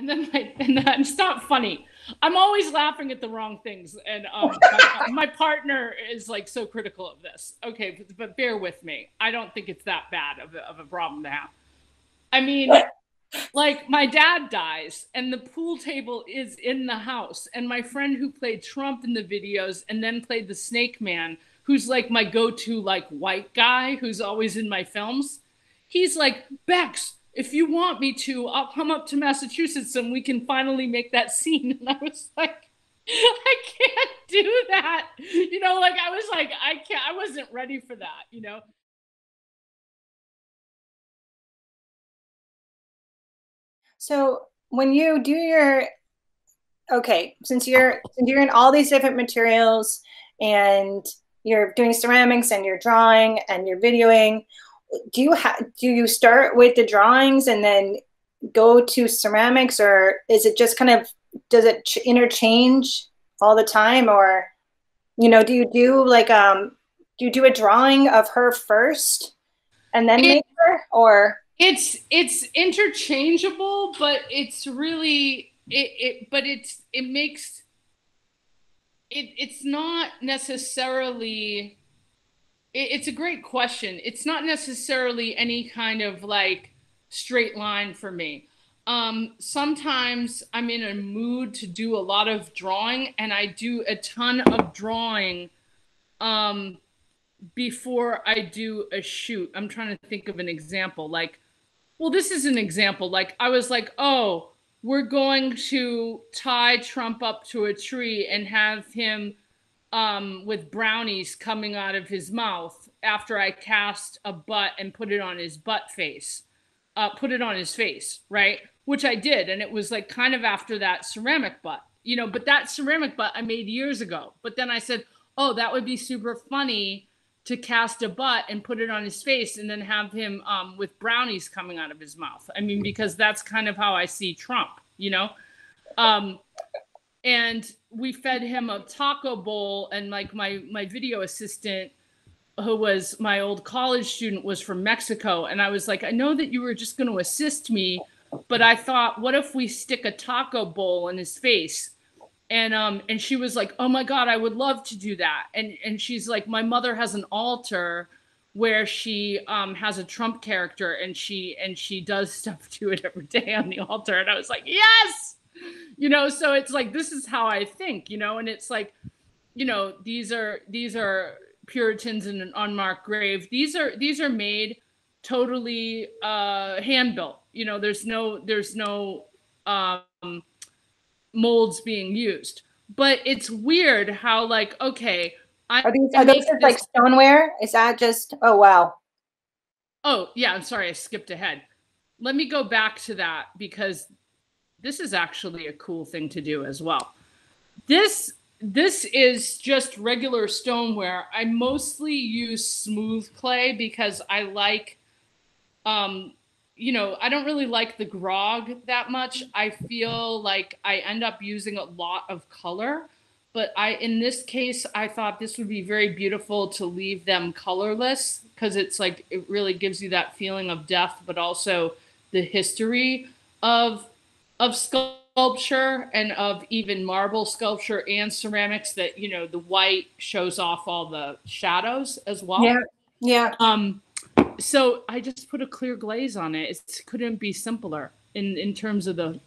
and then my and then it's not funny. I'm always laughing at the wrong things, and um, my, my, partner is like so critical of this. Okay, but, but bear with me. I don't think it's that bad of a, of a problem to have. I mean, like my dad dies, and the pool table is in the house, and my friend who played Trump in the videos and then played the Snake Man, who's like my go-to like white guy who's always in my films. He's like Bex if you want me to, I'll come up to Massachusetts and we can finally make that scene. And I was like, I can't do that. You know, like I was like, I can't, I wasn't ready for that, you know? So when you do your, okay, since you're, since you're in all these different materials and you're doing ceramics and you're drawing and you're videoing, do you have do you start with the drawings and then go to ceramics or is it just kind of does it ch- interchange all the time or you know do you do like um do you do a drawing of her first and then it, make her or? It's it's interchangeable but it's really it, it but it's it makes it it's not necessarily it's a great question. It's not necessarily any kind of like straight line for me. Um, sometimes I'm in a mood to do a lot of drawing, and I do a ton of drawing um, before I do a shoot. I'm trying to think of an example. Like, well, this is an example. Like, I was like, oh, we're going to tie Trump up to a tree and have him um, with brownies coming out of his mouth after I cast a butt and put it on his butt face, uh, put it on his face, right? Which I did. And it was like kind of after that ceramic butt, you know, but that ceramic butt I made years ago. But then I said, oh, that would be super funny to cast a butt and put it on his face and then have him um, with brownies coming out of his mouth. I mean, because that's kind of how I see Trump, you know? Um, and we fed him a taco bowl and like my my video assistant who was my old college student was from Mexico and I was like I know that you were just going to assist me but I thought what if we stick a taco bowl in his face? And um and she was like oh my god I would love to do that. And and she's like my mother has an altar where she um has a Trump character and she and she does stuff to it every day on the altar. And I was like yes you know so it's like this is how i think you know and it's like you know these are these are puritans in an unmarked grave. These are these are made totally uh hand built you know there's no there's no um molds being used. But it's weird how like okay I, are these are those just like stoneware? Is that just oh wow. Oh yeah i'm sorry i skipped ahead. Let me go back to that because this is actually a cool thing to do as well. This this is just regular stoneware. I mostly use smooth clay because I like um you know, I don't really like the grog that much. I feel like I end up using a lot of color, but I in this case I thought this would be very beautiful to leave them colorless because it's like it really gives you that feeling of death but also the history of of sculpture and of even marble sculpture and ceramics that you know the white shows off all the shadows as well. Yeah yeah. Um so i just put a clear glaze on it. It couldn't be simpler in in terms of the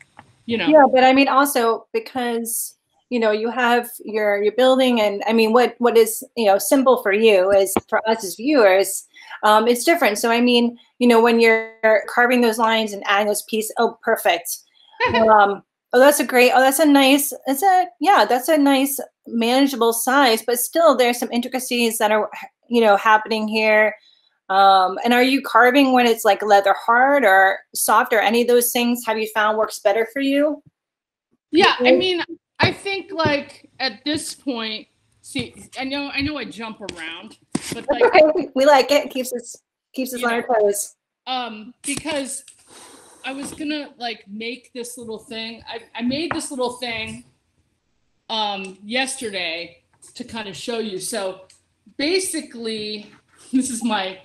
you know. Yeah but i mean also because you know you have your your building and i mean what what is you know simple for you is for us as viewers um, it's different. So i mean you know when you're carving those lines and adding those pieces oh perfect um, oh, that's a great. Oh, that's a nice. It's a yeah. That's a nice manageable size, but still, there's some intricacies that are you know happening here. Um, and are you carving when it's like leather hard or soft or any of those things? Have you found works better for you? Yeah, I mean, I think like at this point, see, I know, I know, I jump around, but like we like it. Keeps us keeps us on know, our toes. Um, because I was gonna like make this little thing. I, I made this little thing um, yesterday to kind of show you. So basically, this is my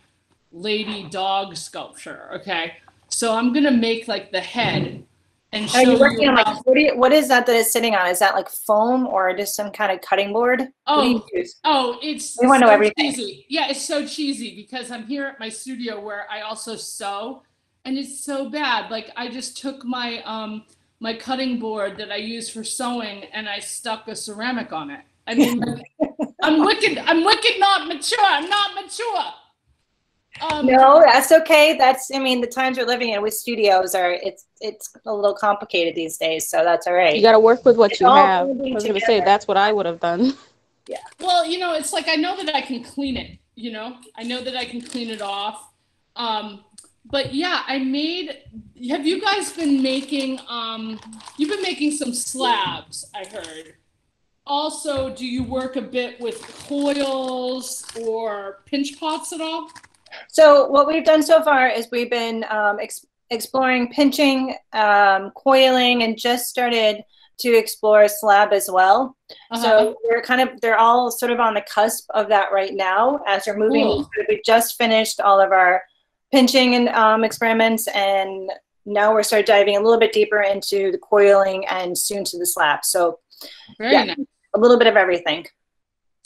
lady dog sculpture. Okay. So I'm gonna make like the head and show you you working on how- like, what, you, what is that that it's sitting on? Is that like foam or just some kind of cutting board? You Oh, oh, it's We wanna know everything. cheesy. Yeah, it's so cheesy because I'm here at my studio where I also sew, and it's so bad. Like I just took my um my cutting board that I use for sewing and I stuck a ceramic on it. I mean, I'm wicked. I'm wicked. Not mature. I'm not mature. Um, No, that's okay. That's, I mean, the times we're living in with studios are, it's, it's a little complicated these days, so that's all right. You got to work with what It's you have. I was going to say that's what I would have done. Yeah. Well, you know, it's like I know that I can clean it, you know, I know that I can clean it off. Um, but yeah, I made, have you guys been making, um, you've been making some slabs, I heard. Also, do you work a bit with coils or pinch pots at all? So what we've done so far is we've been um, ex- exploring pinching, um, coiling, and just started to explore slab as well. Uh-huh. So we're kind of, they're all sort of on the cusp of that right now as we're moving. Cool. We just finished all of our pinching and um, experiments, and now we're start diving a little bit deeper into the coiling and soon to the slap. So Very yeah. nice. a little bit of everything.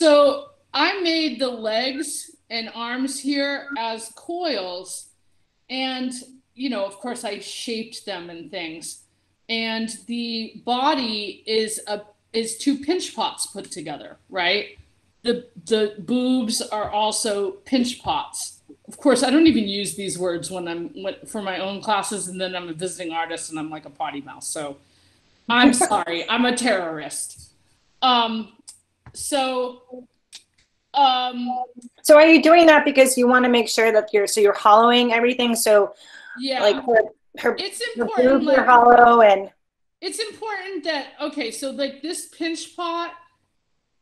So I made the legs and arms here as coils. And, you know, of course, I shaped them and things. And the body is a is two pinch pots put together, right? The the boobs are also pinch pots. Of course, I don't even use these words when I'm when, for my own classes, and then I'm a visiting artist and I'm like a potty mouth. So I'm sorry, I'm a terrorist. Um, so um So are you doing that because you want to make sure that you're so you're hollowing everything? So yeah like her her, it's her important are like, hollow and it's important that okay so like this pinch pot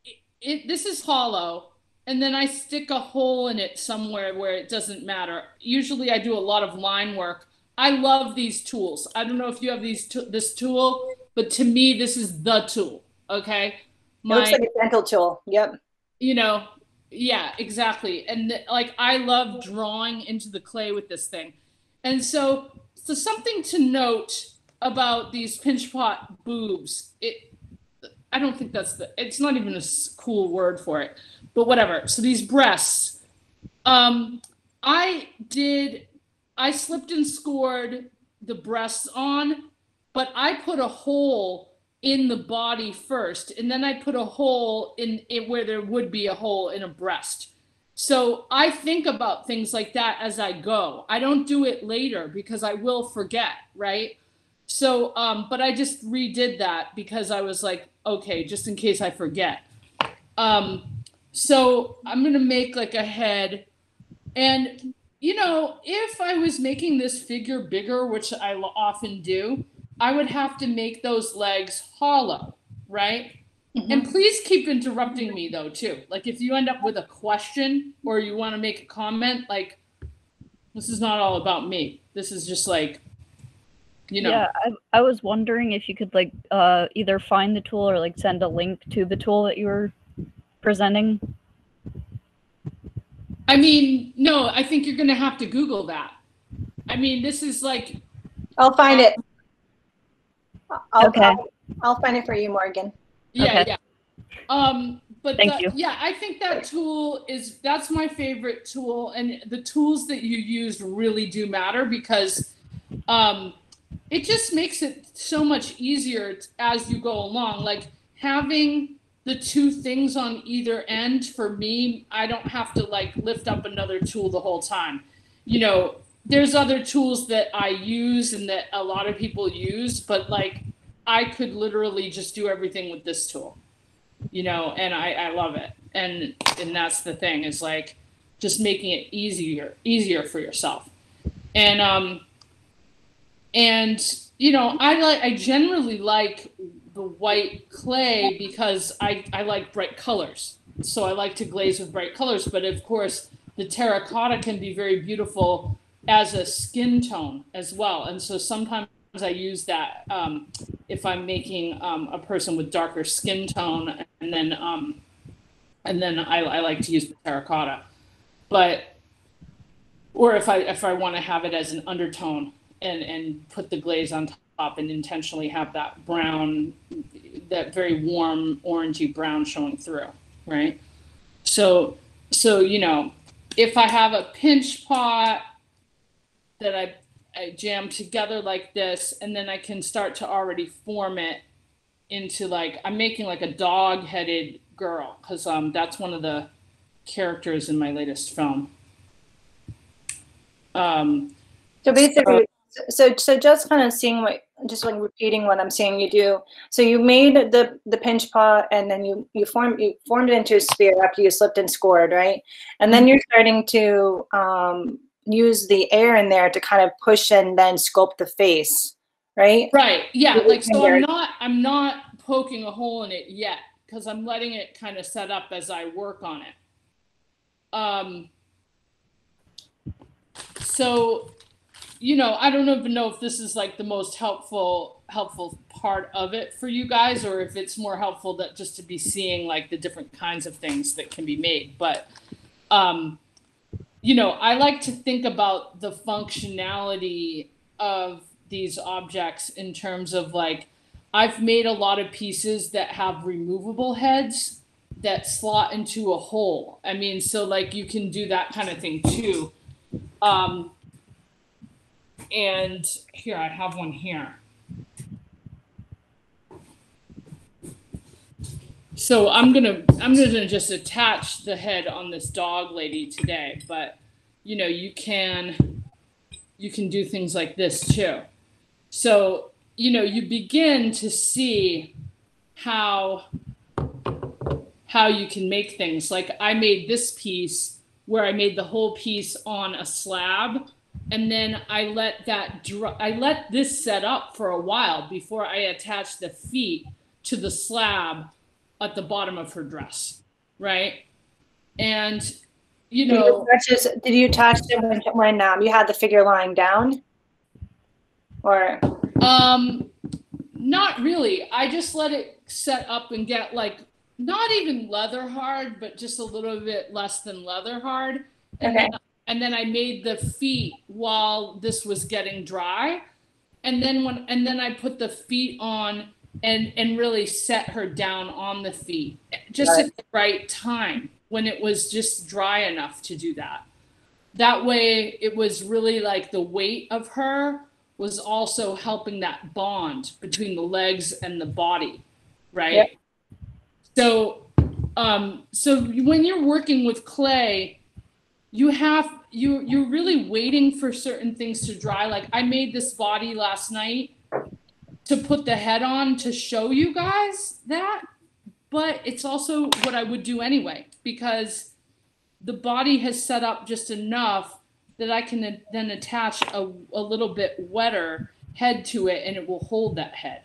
it, it this is hollow and then i stick a hole in it somewhere where it doesn't matter. Usually i do a lot of line work. I love these tools. I don't know if you have these t- this tool but to me this is the tool okay? It looks my like a dental tool. Yep. you know yeah exactly. And th- like i love drawing into the clay with this thing. And so so something to note about these pinch pot boobs it i don't think that's the it's not even a cool word for it but whatever. So these breasts um i did i slipped and scored the breasts on but i put a hole in the body first and then i put a hole in it where there would be a hole in a breast. So i think about things like that as i go. I don't do it later because i will forget right? So um but i just redid that because i was like okay just in case i forget. Um so i'm gonna make like a head and you know if i was making this figure bigger which i often do I would have to make those legs hollow, right? And please keep interrupting me though too. Like if you end up with a question or you want to make a comment, like this is not all about me. This is just like, you know, Yeah, I, I was wondering if you could like uh either find the tool or like send a link to the tool that you were presenting. I mean, no, I think you're gonna have to Google that. I mean, this is like, I'll find it. I'll, Okay. I'll, I'll find it for you, Morgan. yeah, Okay. yeah. Um, but Thank the- you. yeah, I think that tool is that's my favorite tool, and the tools that you use really do matter because um, it just makes it so much easier as you go along. Like having the two things on either end for me, I don't have to like lift up another tool the whole time. You know, there's other tools that I use and that a lot of people use, but like I could literally just do everything with this tool. You know, and I, I love it. And and that's the thing is like just making it easier easier for yourself. And um and you know, I like I generally like the white clay because I I like bright colors. So I like to glaze with bright colors, but of course the terracotta can be very beautiful as a skin tone as well. And so sometimes I use that um, if I'm making um, a person with darker skin tone, and then um, and then I, I like to use the terracotta, but or if I if I want to have it as an undertone and and put the glaze on top up and intentionally have that brown, that very warm orangey brown showing through, right? So, so you know, if I have a pinch pot that I, I jam together like this, and then I can start to already form it into like I'm making like a dog-headed girl because um that's one of the characters in my latest film. Um, So basically, so so just kind of seeing what, just like repeating what I'm saying you do. So you made the the pinch pot, and then you you formed you formed it into a sphere after you slipped and scored, right? And then you're starting to um, use the air in there to kind of push and then sculpt the face, right? Right. Yeah. Like so I'm not I'm not poking a hole in it yet because I'm letting it kind of set up as I work on it. Um so you know, I don't even know if this is like the most helpful helpful part of it for you guys or if it's more helpful that just to be seeing like the different kinds of things that can be made. But um you know, I like to think about the functionality of these objects in terms of like I've made a lot of pieces that have removable heads that slot into a hole. I mean, so like you can do that kind of thing too. Um, and here I have one here. So I'm gonna I'm gonna just attach the head on this dog lady today, but you know you can you can do things like this too. So you know you begin to see how how you can make things like I made this piece where I made the whole piece on a slab and then I let that dry, I let this set up for a while before I attached the feet to the slab at the bottom of her dress, right? And you Did you know, did you attach it when, when um, you had the figure lying down? Or um not really. I just let it set up and get like not even leather hard, but just a little bit less than leather hard. And Okay. then and then I made the feet while this was getting dry. And then when and then I put the feet on and and really set her down on the feet just Right. at the right time when it was just dry enough to do that. That way it was really like the weight of her was also helping that bond between the legs and the body, right? Yep. So um so when you're working with clay, you have you you're really waiting for certain things to dry. Like I made this body last night to put the head on to show you guys that, but it's also what I would do anyway because the body has set up just enough that I can then attach a, a little bit wetter head to it and it will hold that head.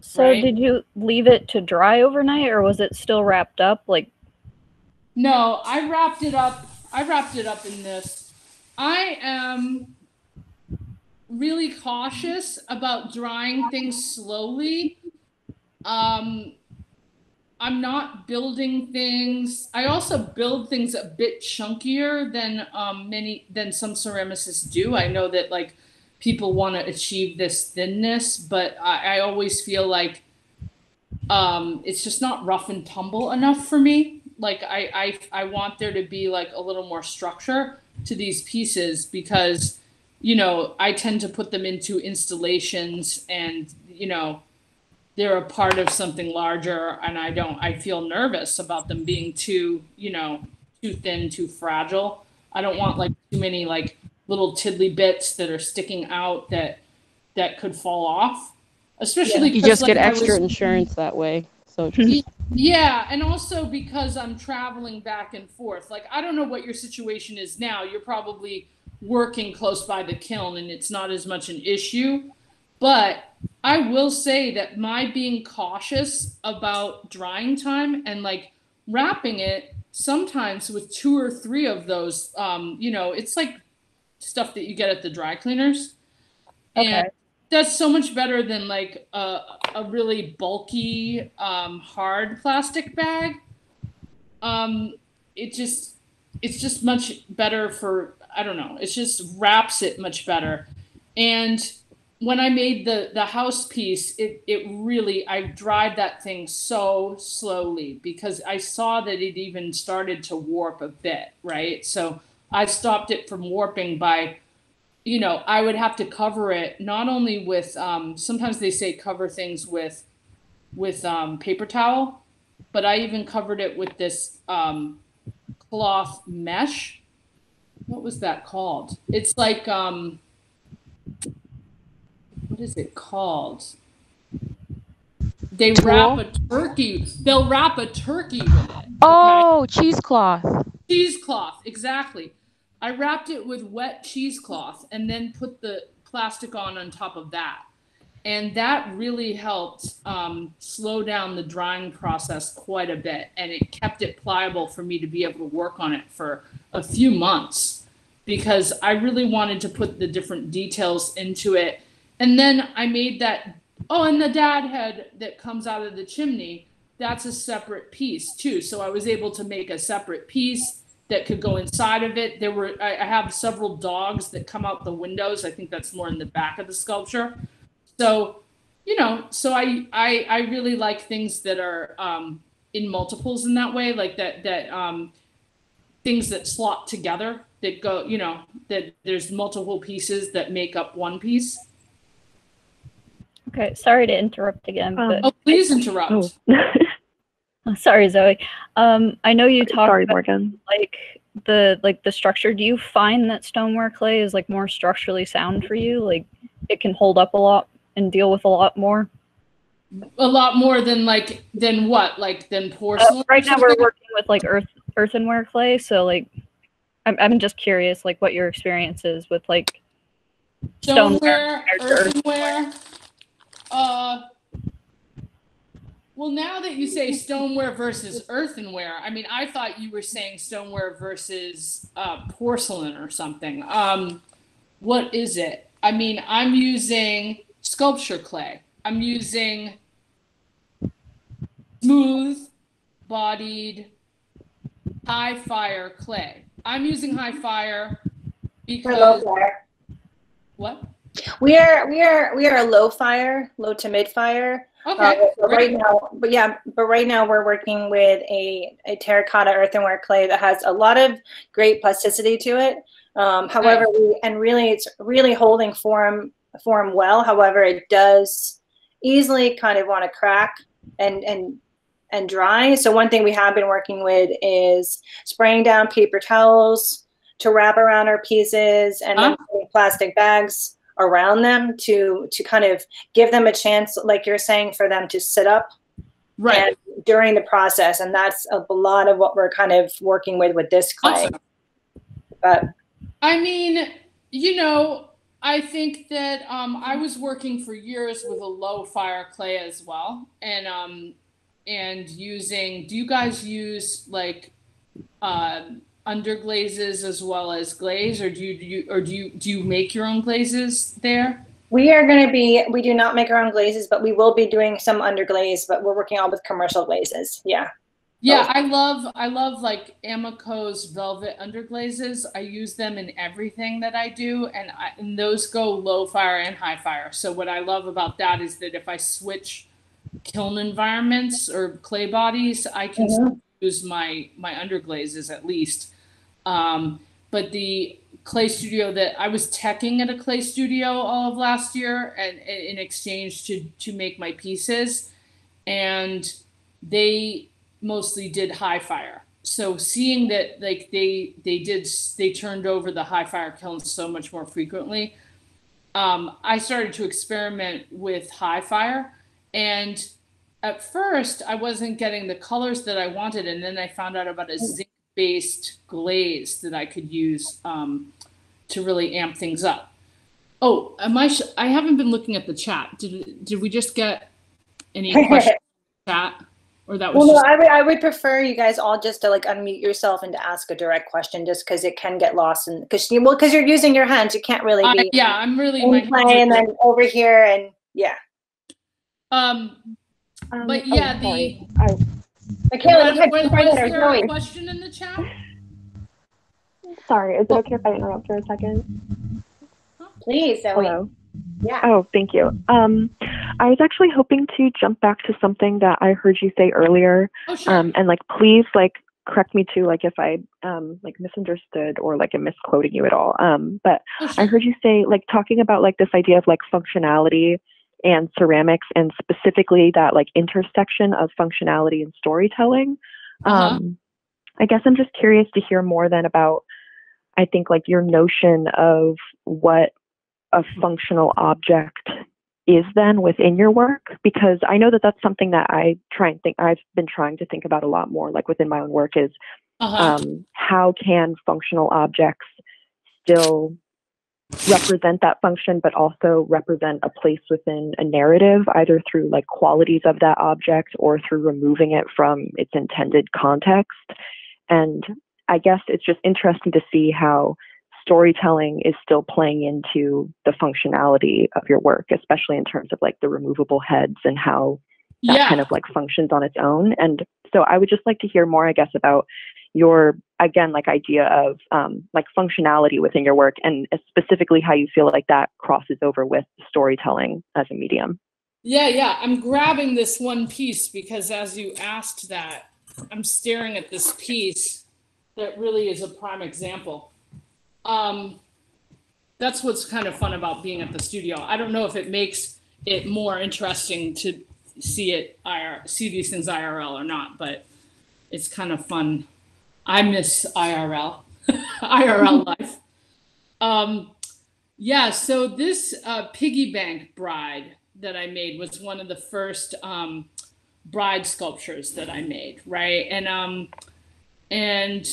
So Right. did you leave it to dry overnight or was it still wrapped up? Like No, I wrapped it up. I wrapped it up in this. I am really cautious about drying things slowly. Um, I'm not building things. I also build things a bit chunkier than um, many than some ceramicists do. I know that like people want to achieve this thinness, but I, I always feel like um, it's just not rough and tumble enough for me. Like I, I I want there to be like a little more structure to these pieces because you know I tend to put them into installations and you know they're a part of something larger and I don't I feel nervous about them being too you know too thin too fragile. I don't want like too many like little tiddly bits that are sticking out that that could fall off. Especially you just like, get extra was- insurance that way. So yeah, and also because I'm traveling back and forth. Like I don't know what your situation is now. You're probably working close by the kiln and it's not as much an issue. But I will say that my being cautious about drying time and like wrapping it sometimes with two or three of those um, you know, it's like stuff that you get at the dry cleaners. Okay. And that's so much better than like a, a really bulky um, hard plastic bag um, it just it's just much better for i don't know it just wraps it much better and when I made the the house piece, it it really I dried that thing so slowly because I saw that it even started to warp a bit, right? So I stopped it from warping by, you know, I would have to cover it not only with um, sometimes they say cover things with with um, paper towel, but I even covered it with this um, cloth mesh. What was that called? It's like um, what is it called? They wrap a turkey. They'll wrap a turkey with it. okay? Oh, cheesecloth. cheesecloth, exactly. I wrapped it with wet cheesecloth and then put the plastic on on top of that. And that really helped um, slow down the drying process quite a bit. And it kept it pliable for me to be able to work on it for a few months because I really wanted to put the different details into it. And then I made that. Oh, and the dad head that comes out of the chimney, that's a separate piece too. So I was able to make a separate piece that could go inside of it. There were I, I have several dogs that come out the windows. I think that's more in the back of the sculpture. So, you know, so I I I really like things that are um, in multiples in that way, like that that um, things that slot together that go, you know, that there's multiple pieces that make up one piece. Okay, sorry to interrupt again, Um, but Oh, please interrupt. Oh, sorry, Zoe. Um, I know you talked sorry, about Morgan. like the like the structure. Do you find that stoneware clay is like more structurally sound for you? Like it can hold up a lot and deal with a lot more. A lot more than like than what? Like than Uh, porcelain? or right now we're working with like earth earthenware clay, so like I'm I'm just curious like what your experience is with like stoneware, compared to earthenware. Uh, well, now that you say stoneware versus earthenware, I mean, I thought you were saying stoneware versus uh, porcelain or something. Um, what is it? I mean, I'm using sculpture clay. I'm using smooth bodied high fire clay. I'm using high fire because fire. what? We are we are we are a low fire, low to mid fire. Uh, Okay, but right now, but yeah, but right now we're working with a, a terracotta earthenware clay that has a lot of great plasticity to it. Um, however, we, and really, it's really holding form form well. However, it does easily kind of want to crack and and and dry. So one thing we have been working with is spraying down paper towels to wrap around our pieces and Huh? plastic bags around them to to kind of give them a chance like you're saying for them to sit up Right. and during the process and that's a lot of what we're kind of working with with this clay Awesome. but I mean, you know, I think that um, I was working for years with a low fire clay as well, and um, and using. Do you guys use like um underglazes as well as glaze, or do you, do you or do you do you make your own glazes there? we are going to be we do not make our own glazes but we will be doing some underglaze but we're working on with commercial glazes yeah Yeah, I love I love like Amaco's velvet underglazes. I use them in everything that I do, and, I, and those go low fire and high fire. So what I love about that is that if I switch kiln environments or clay bodies, I can still use my my underglazes at least. Um, but the clay studio that I was teching at a clay studio all of last year, and, and in exchange to to make my pieces, and they mostly did high fire. So seeing that like they they did they turned over the high fire kilns so much more frequently, um, I started to experiment with high fire, and at first I wasn't getting the colors that I wanted, and then I found out about a zinc based glaze that I could use um, to really amp things up. Oh, am I? Sh- I haven't been looking at the chat. Did did we just get any questions in the chat, or that was well no I would, I would prefer you guys all just to like unmute yourself and to ask a direct question just because it can get lost and because you well because you're using your hands you can't really I- be yeah, I'm really in my play and then over here and yeah um. Um, But oh, yeah, sorry. the- I, Michaela, was, go ahead, was, go was there Zoe. a question in the chat? sorry, is it okay if I interrupt for a second? please Zoe. Hello. Yeah. Oh, thank you. Um, I was actually hoping to jump back to something that I heard you say earlier. Oh, sure. Um, and like, please, like, correct me too, like, if I um, like misunderstood or like am misquoting you at all. Um, but Oh, sure. I heard you say like talking about like this idea of like functionality and ceramics, and specifically that like intersection of functionality and storytelling. Uh-huh. Um, I guess I'm just curious to hear more then about. I think like your notion of what a functional object is then within your work because I know that that's something that I try and think I've been trying to think about a lot more like within my own work is Uh-huh. um, how can functional objects still represent that function but also represent a place within a narrative either through like qualities of that object or through removing it from its intended context and i guess it's just interesting to see how storytelling is still playing into the functionality of your work especially in terms of like the removable heads and how that yeah. kind of like functions on its own. And so I would just like to hear more, I guess, about your again like idea of um, like functionality within your work and specifically how you feel like that crosses over with storytelling as a medium. Yeah, yeah. I'm grabbing this one piece because as you asked that, I'm staring at this piece that really is a prime example. Um, that's what's kind of fun about being at the studio. I don't know if it makes it more interesting to see it IR, see these things IRL or not, but it's kind of fun. I miss IRL, IRL life. Um, yeah, so this uh, piggy bank bride that I made was one of the first um, bride sculptures that I made, right? And um, and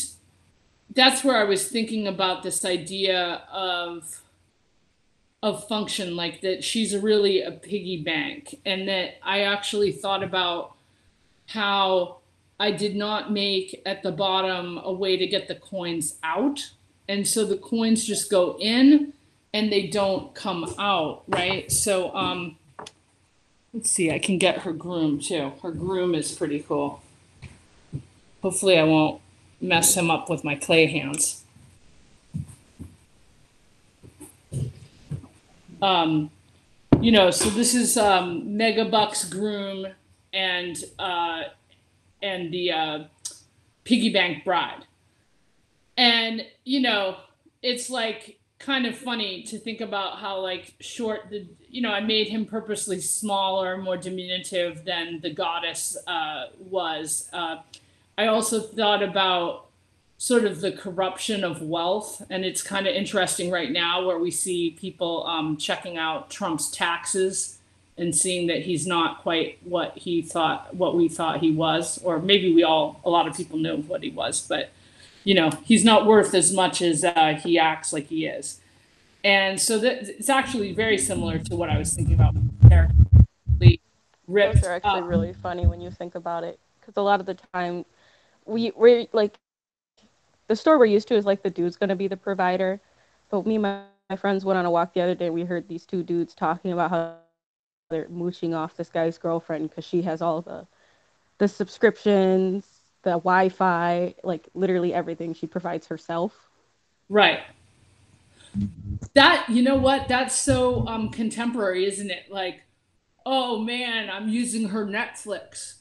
that's where I was thinking about this idea of of function, like that she's really a piggy bank, and that I actually thought about how I did not make at the bottom a way to get the coins out, and so the coins just go in and they don't come out, right? So um let's see, I can get her groom too. Her groom is pretty cool. Hopefully I won't mess him up with my clay hands. Um you know, so this is um Megabucks groom and uh and the uh piggy bank bride. And you know, it's like kind of funny to think about how like short the you know I made him purposely smaller, more diminutive than the goddess uh, was. Uh, I also thought about sort of the corruption of wealth, and it's kind of interesting right now where we see people um, checking out Trump's taxes and seeing that he's not quite what he thought what we thought he was, or maybe we all a lot of people knew what he was, but you know he's not worth as much as uh, he acts like he is and so that it's actually very similar to what i was thinking about with the character ripped Those are actually up. really funny when you think about it, because a lot of the time, we we like the story we're used to is like the dude's gonna be the provider, but me and my, my friends went on a walk the other day. and We heard these two dudes talking about how they're mooching off this guy's girlfriend because she has all the the subscriptions, the Wi-Fi, like literally everything she provides herself. right. That you know what? That's so um contemporary isn't it? Like oh man i'm using her netflix.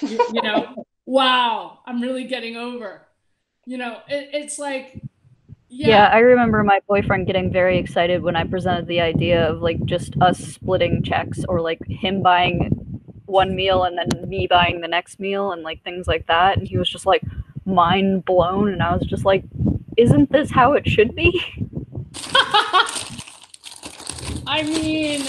You, you know? Wow i'm really getting over. You know it, it's like Yeah. yeah, I remember my boyfriend getting very excited when I presented the idea of like just us splitting checks or like him buying one meal and then me buying the next meal and like things like that. And he was just like mind blown. And I was just like, isn't this how it should be? I mean,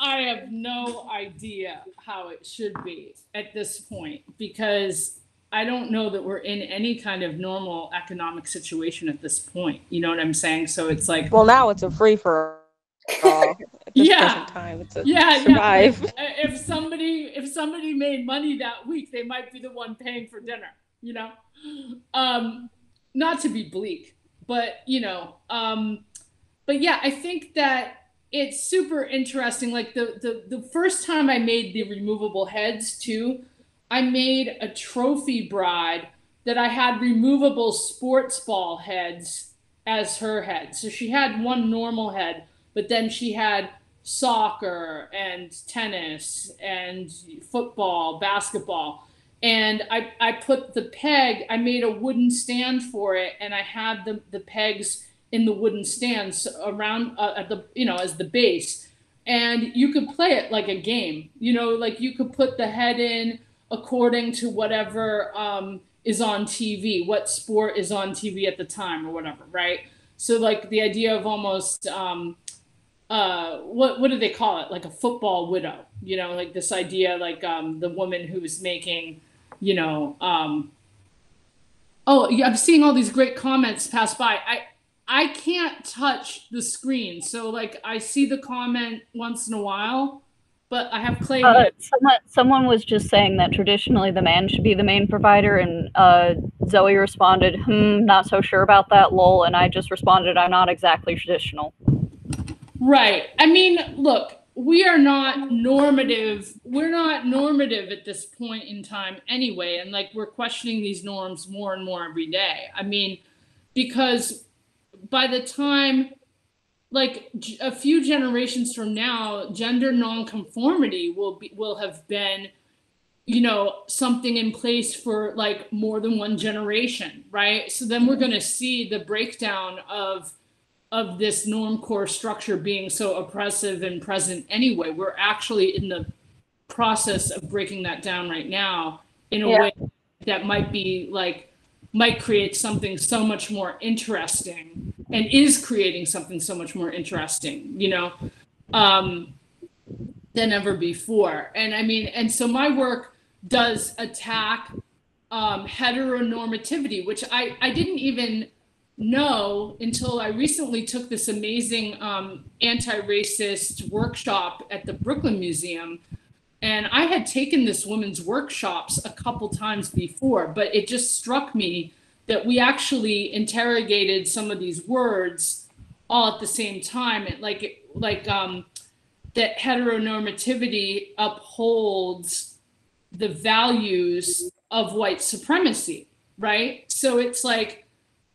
I have no idea how it should be at this point because I don't know that we're in any kind of normal economic situation at this point. You know what I'm saying? So it's like, Well, now it's a free for all. Yeah. time, it's a yeah, yeah. survive. like, uh, if somebody if somebody made money that week, they might be the one paying for dinner. You know, um, not to be bleak, but you know, um, but yeah, I think that it's super interesting. Like the the the first time I made the removable heads too, I made a trophy bride that I had removable sports ball heads as her head. So she had one normal head, but then she had soccer and tennis and football, basketball. And I, I put the peg, I made a wooden stand for it, and I had the, the pegs in the wooden stands around uh, at the, you know, as the base. And you could play it like a game, you know, like you could put the head in according to whatever um, is on TV, what sport is on TV at the time or whatever, right? So like the idea of almost um, uh, what what do they call it? Like a football widow, you know, like this idea, like um, the woman who's making, you know, um, oh, yeah, I'm seeing all these great comments pass by. I I can't touch the screen, so like I see the comment once in a while, but I have clay. Uh, someone, someone was just saying that traditionally the man should be the main provider, and uh, Zoe responded, "Hmm, not so sure about that, lol." And I just responded, "I'm not exactly traditional." Right. I mean, look, we are not normative. We're not normative at this point in time anyway, and like we're questioning these norms more and more every day. I mean, because by the time like a few generations from now, gender nonconformity will be will have been, you know, something in place for like more than one generation, right? So then we're going to see the breakdown of of this norm core structure being so oppressive and present anyway. We're actually in the process of breaking that down right now in a Yeah. way that might be like might create something so much more interesting and is creating something so much more interesting, you know, um, than ever before. And I mean, and so my work does attack um, heteronormativity, which I, I didn't even know until I recently took this amazing um, anti-racist workshop at the Brooklyn Museum. And I had taken this woman's workshops a couple times before, but it just struck me that we actually interrogated some of these words all at the same time. It, like like um, that heteronormativity upholds the values of white supremacy, right? So it's like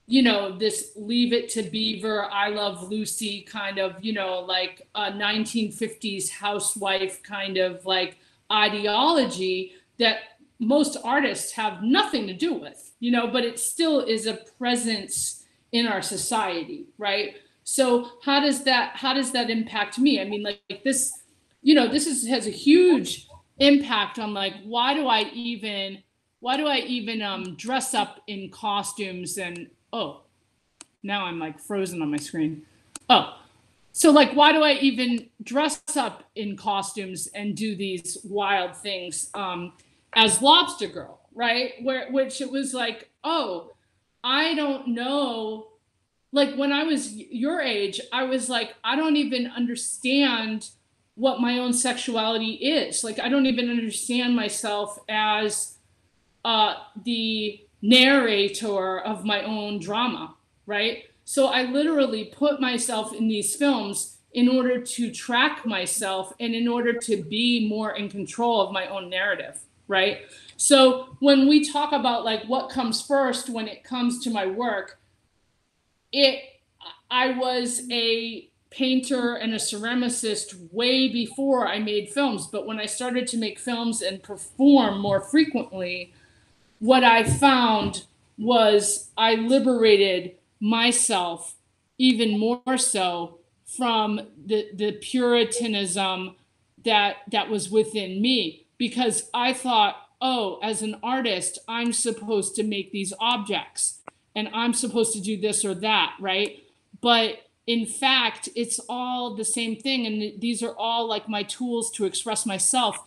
you know, this leave it to Beaver, I love Lucy kind of, you know, like a 1950s housewife kind of like ideology that most artists have nothing to do with, you know, but it still is a presence in our society, right? So how does that how does that impact me? I mean, like, like this, you know, this is has a huge impact on like why do I even why do I even um, dress up in costumes and oh, now I'm like frozen on my screen. Oh, so like, why do I even dress up in costumes and do these wild things um, as Lobster Girl, right? Where which it was like, oh, I don't know. Like when I was your age, I was like, I don't even understand what my own sexuality is. Like I don't even understand myself as uh, the narrator of my own drama, right? So I literally put myself in these films in order to track myself and in order to be more in control of my own narrative, right? So when we talk about like what comes first when it comes to my work, it I was a painter and a ceramicist way before I made films, but when I started to make films and perform more frequently, what I found was I liberated myself even more so from the, the puritanism that that was within me because I thought, oh, as an artist, I'm supposed to make these objects and I'm supposed to do this or that, right? But in fact, it's all the same thing. And these are all like my tools to express myself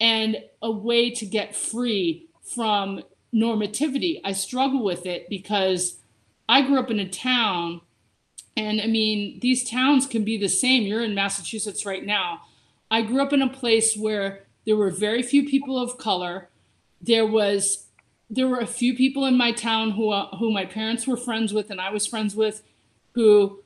and a way to get free from normativity. I struggle with it because I grew up in a town, and I mean, these towns can be the same. You're in Massachusetts right now. I grew up in a place where there were very few people of color. There was there were a few people in my town who uh, who my parents were friends with and I was friends with who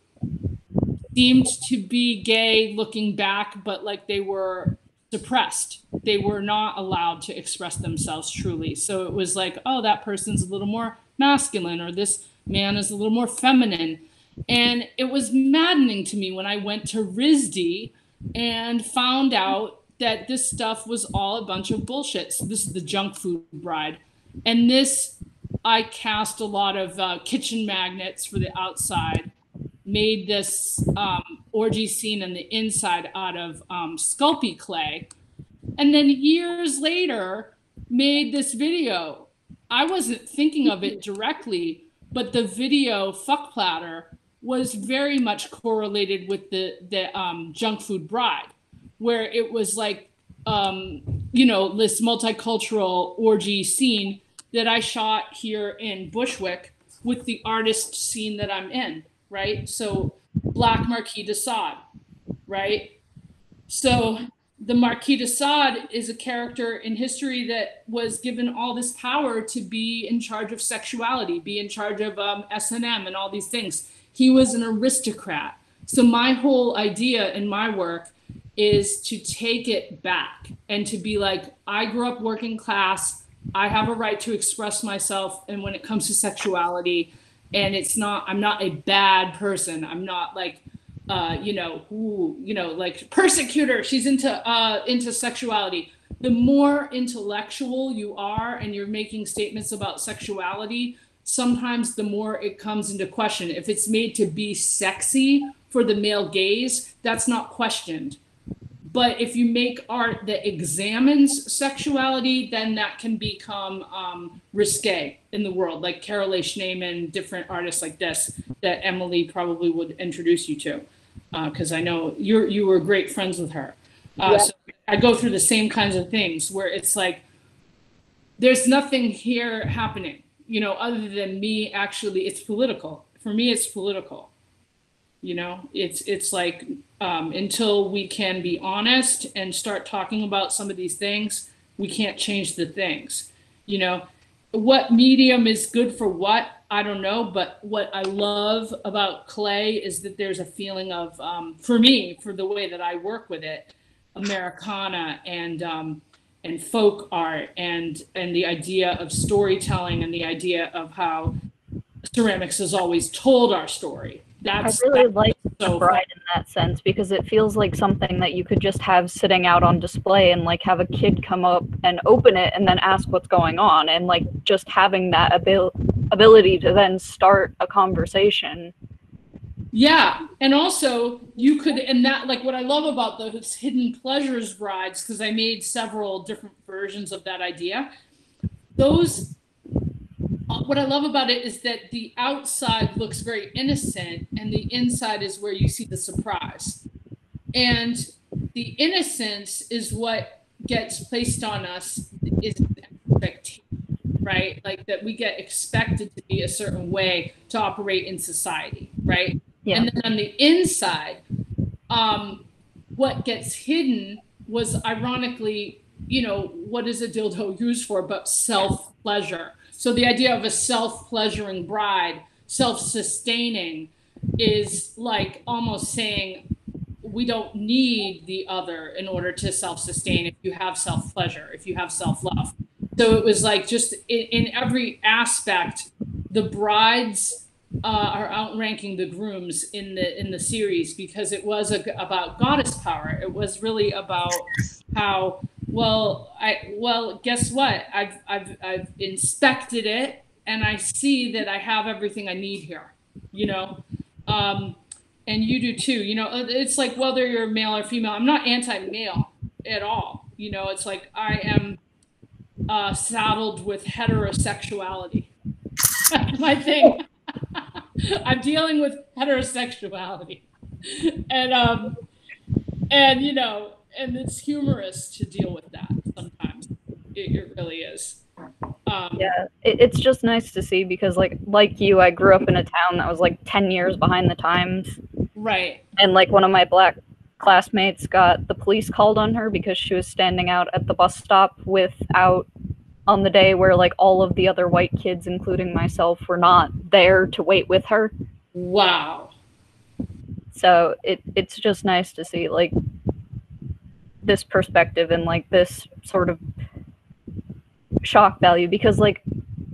seemed to be gay looking back but like they were suppressed. They were not allowed to express themselves truly. So it was like, oh, that person's a little more masculine, or this man is a little more feminine. And it was maddening to me when I went to RISD and found out that this stuff was all a bunch of bullshit. So this is the junk food bride. And this, I cast a lot of uh, kitchen magnets for the outside, made this um, orgy scene on the inside out of um, Sculpey clay. And then years later, made this video. I wasn't thinking of it directly, but the video Fuck Platter was very much correlated with the the um, junk food bride, where it was like um, you know this multicultural orgy scene that I shot here in Bushwick with the artist scene that I'm in, right? So Black Marquis de Sade, right? So the Marquis de Sade is a character in history that was given all this power to be in charge of sexuality, be in charge of um, S&M and all these things. He was an aristocrat. So my whole idea in my work is to take it back and to be like, I grew up working class. I have a right to express myself. And when it comes to sexuality, and it's not, I'm not a bad person. I'm not like, uh, you know, who, you know, like persecutor. She's into, uh, into sexuality. The more intellectual you are and you're making statements about sexuality, sometimes the more it comes into question. If it's made to be sexy for the male gaze, that's not questioned. But if you make art that examines sexuality, then that can become um, risque in the world, like Carolee Schneemann, different artists like this that Emily probably would introduce you to, because uh, I know you're you were great friends with her. Uh, yeah. So I go through the same kinds of things where it's like there's nothing here happening you know, other than me actually, it's political. For me, it's political. You know, it's it's like um, until we can be honest and start talking about some of these things, we can't change the things. You know, what medium is good for what I don't know, but what I love about clay is that there's a feeling of, um, for me, for the way that I work with it, Americana and um, and folk art and and the idea of storytelling and the idea of how ceramics has always told our story. That's I really like so bride in that sense because it feels like something that you could just have sitting out on display and like have a kid come up and open it and then ask what's going on and like just having that abil- ability to then start a conversation yeah. And also, you could, and that, like, what I love about those hidden pleasures rides, because I made several different versions of that idea. Those, what I love about it is that the outside looks very innocent, and the inside is where you see the surprise. And the innocence is what gets placed on us is expectation, right? Like that we get expected to be a certain way to operate in society, right? Yeah. And then on the inside, um, what gets hidden was ironically, you know, what is a dildo used for but self pleasure? So the idea of a self pleasuring bride, self sustaining, is like almost saying we don't need the other in order to self sustain if you have self pleasure, if you have self love. So it was like just in, in every aspect, the bride's uh, are outranking the grooms in the in the series because it was a, about goddess power. It was really about how well I well guess what I've I've I've inspected it and I see that I have everything I need here. You know, um, and you do too. You know, it's like whether you're male or female. I'm not anti-male at all. You know, it's like I am uh, saddled with heterosexuality. My thing. I'm dealing with heterosexuality, and um, and you know, and it's humorous to deal with that sometimes. It, it really is. Um, yeah, it, it's just nice to see because, like, like you, I grew up in a town that was like ten years behind the times. Right. And like one of my black classmates got the police called on her because she was standing out at the bus stop without on the day where like all of the other white kids including myself were not there to wait with her wow so it it's just nice to see like this perspective and like this sort of shock value because like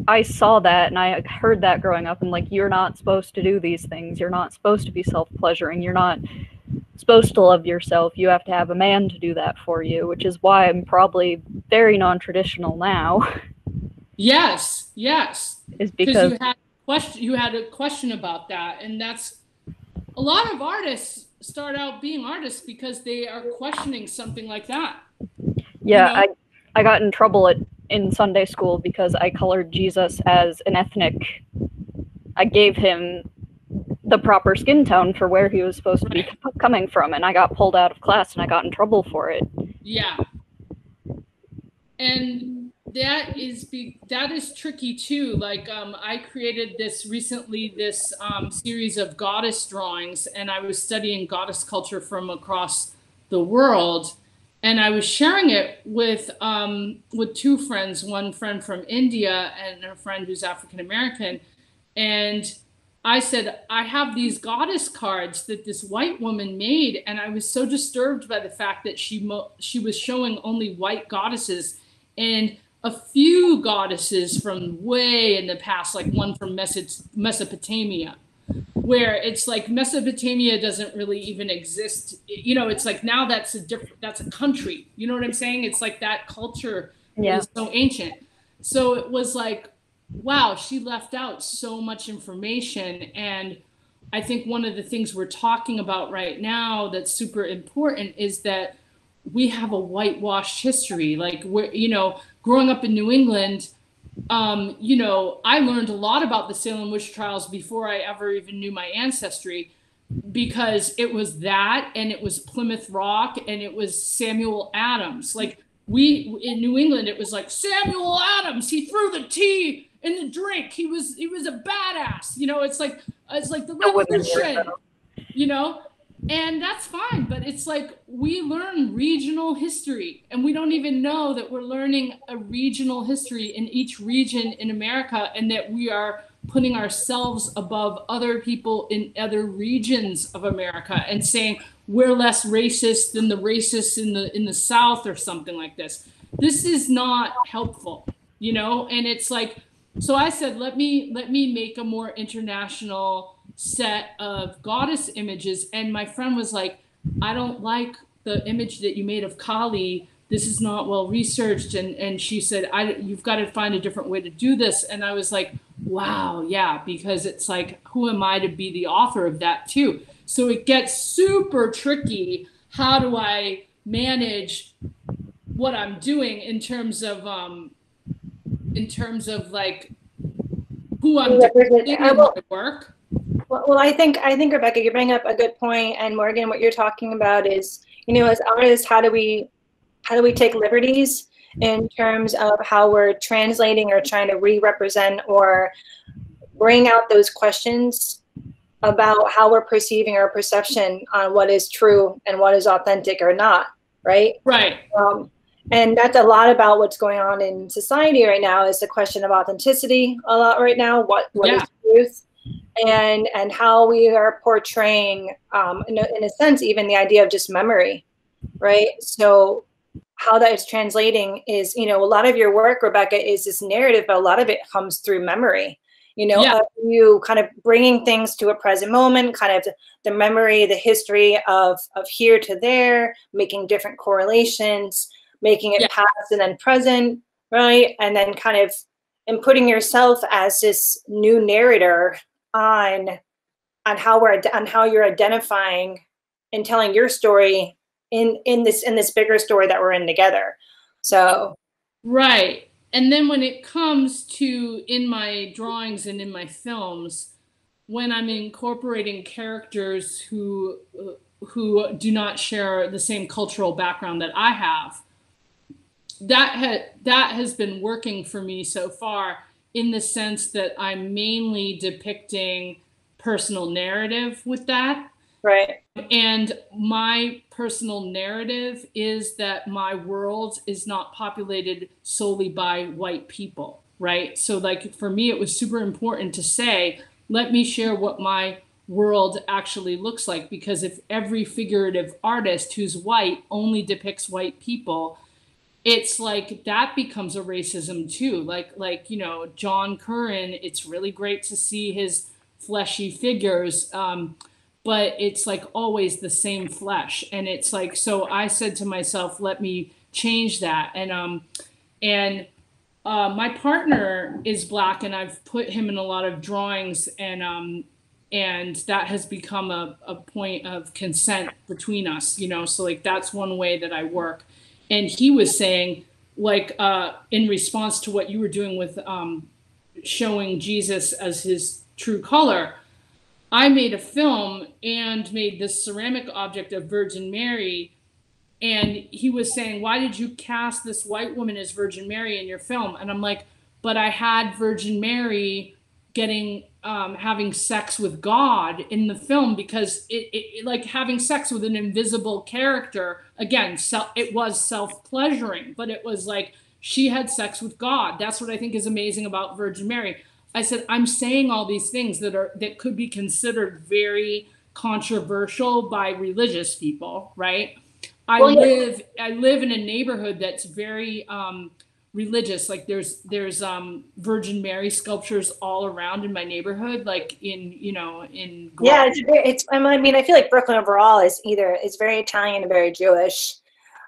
I saw that and I heard that growing up and like you're not supposed to do these things. You're not supposed to be self-pleasuring. You're not supposed to love yourself, you have to have a man to do that for you, which is why I'm probably very non-traditional now. Yes, yes. Is because you had question you had a question about that and that's a lot of artists start out being artists because they are questioning something like that yeah, know? I I got in trouble at in Sunday school because I colored Jesus as an ethnic. I gave him the proper skin tone for where he was supposed to be coming from, and I got pulled out of class and I got in trouble for it. yeah and that is be that is tricky too. Like um i created this recently this um series of goddess drawings and i was studying goddess culture from across the world and i was sharing it with um with two friends one friend from india and a friend who's african american and I said, I have these goddess cards that this white woman made, and I was so disturbed by the fact that she mo- she was showing only white goddesses and a few goddesses from way in the past, like one from Mesopotamia, where it's like Mesopotamia doesn't really even exist. You know, it's like now that's a different that's a country. You know what I'm saying? It's like that culture Yeah. is so ancient. So it was like, wow, she left out so much information. And I think one of the things we're talking about right now that's super important is that we have a whitewashed history. Like we're, you know, growing up in New England, um, you know, I learned a lot about the Salem witch trials before I ever even knew my ancestry because it was that and it was Plymouth Rock and it was Samuel Adams. Like we in New England, it was like Samuel Adams. He threw the tea in the drink. He was he was a badass. You know, it's like it's like the The women were, revolution. You know, and that's fine. But it's like we learn regional history, and we don't even know that we're learning a regional history in each region in America, and that we are putting ourselves above other people in other regions of America and saying we're less racist than the racists in the in the South or something like this. This is not helpful, you know. And it's like, so I said, let me let me make a more international set of goddess images. And my friend was like, I don't like the image that you made of Kali. This is not well researched. And and she said, I you've got to find a different way to do this. And I was like, wow, yeah, because it's like, who am I to be the author of that too? So it gets super tricky. How do I manage what I'm doing in terms of um in terms of like who I'm I my work? Well, well, I think I think Rebecca, you bring up a good point, and Morgan, what you're talking about is, you know, as artists, how do we, how do we take liberties in terms of how we're translating or trying to re-represent or bring out those questions about how we're perceiving our perception on what is true and what is authentic or not, right? Right. Um, and that's a lot about what's going on in society right now is the question of authenticity a lot right now. What what is Yeah. truth? And and how we are portraying, um, in, a, in a sense, even the idea of just memory, right? So how that is translating is, you know, a lot of your work, Rebecca, is this narrative, but a lot of it comes through memory. You know, Yeah. of you kind of bringing things to a present moment, kind of the memory, the history of of here to there, making different correlations, making it Yeah. past and then present, right? And then kind of and putting yourself as this new narrator on on how we're on how you're identifying and telling your story in in this in this bigger story that we're in together. So Right. And then when it comes to in my drawings and in my films, when I'm incorporating characters who uh, who do not share the same cultural background that I have, that ha- that has been working for me so far in the sense that I'm mainly depicting personal narrative with that. right. And my personal narrative is that my world is not populated solely by white people, right? So, like, for me, it was super important to say, let me share what my world actually looks like. Because if every figurative artist who's white only depicts white people, it's like that becomes a racism too. Like, like you know, John Currin, it's really great to see his fleshy figures. Um, but it's like always the same flesh. And it's like, so I said to myself, let me change that. And, um, and, uh, my partner is black and I've put him in a lot of drawings and, um, and that has become a, a point of consent between us, you know? So like, that's one way that I work. And he was saying, like, uh, in response to what you were doing with, um, showing Jesus as his true color, I made a film and made this ceramic object of Virgin Mary. And he was saying, Why did you cast this white woman as Virgin Mary in your film? And I'm like, But I had Virgin Mary getting um, having sex with God in the film because it, it, like having sex with an invisible character again self, it was self pleasuring but it was like she had sex with God. That's what I think is amazing about Virgin Mary. I said I'm saying all these things that are that could be considered very controversial by religious people right? I Well, yeah. live I live in a neighborhood that's very um, religious like there's there's um virgin mary sculptures all around in my neighborhood like in you know in Yeah, it's, it's. I mean, I feel like Brooklyn overall is either it's very Italian and very Jewish,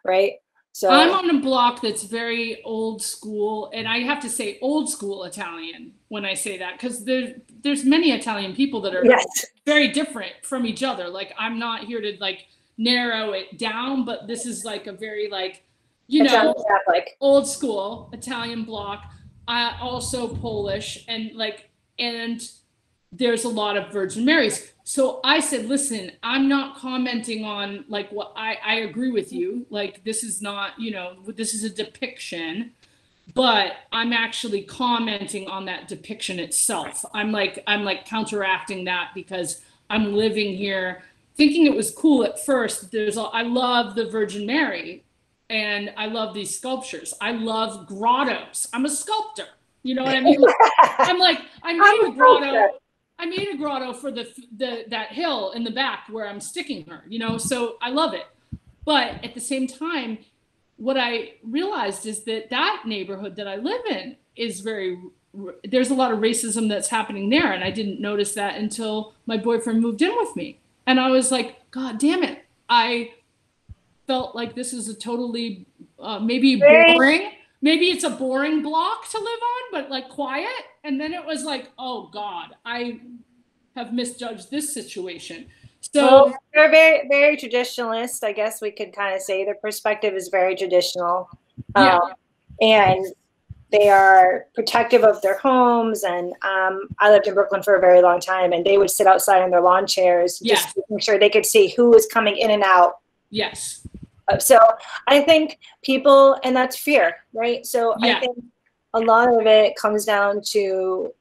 right? So i'm on a block that's very old school and i have to say old school italian when i say that because there, there's many italian people that are yes, very different from each other like i'm not here to like narrow it down but this is like a very like you know Catholic. old school Italian block. Uh, also Polish and like and there's a lot of Virgin Marys. So I said, listen, I'm not commenting on like what I I agree with you. Like this is not you know this is a depiction, but I'm actually commenting on that depiction itself. I'm like I'm like counteracting that because I'm living here thinking it was cool at first. There's a, I love the Virgin Mary and I love these sculptures. I love grottos. I'm a sculptor. You know what I mean? I'm like I I'm made a a grotto. I made a grotto for the the that hill in the back where I'm sticking her. You know, so I love it. But at the same time, what I realized is that that neighborhood that I live in is very there's a lot of racism that's happening there and I didn't notice that until my boyfriend moved in with me. And I was like, god damn it. I felt like this is a totally uh, maybe boring. Maybe it's a boring block to live on but like quiet. And then it was like oh god i have misjudged this situation. So well, they're very very traditionalist. I guess we could kind of say their perspective is very traditional, Yeah. um, and they are protective of their homes. And um, I lived in Brooklyn for a very long time, and they would sit outside in their lawn chairs, just making sure they could see who was coming in and out. Yes So I think people, and that's fear, right? So Yeah. I think a lot of it comes down to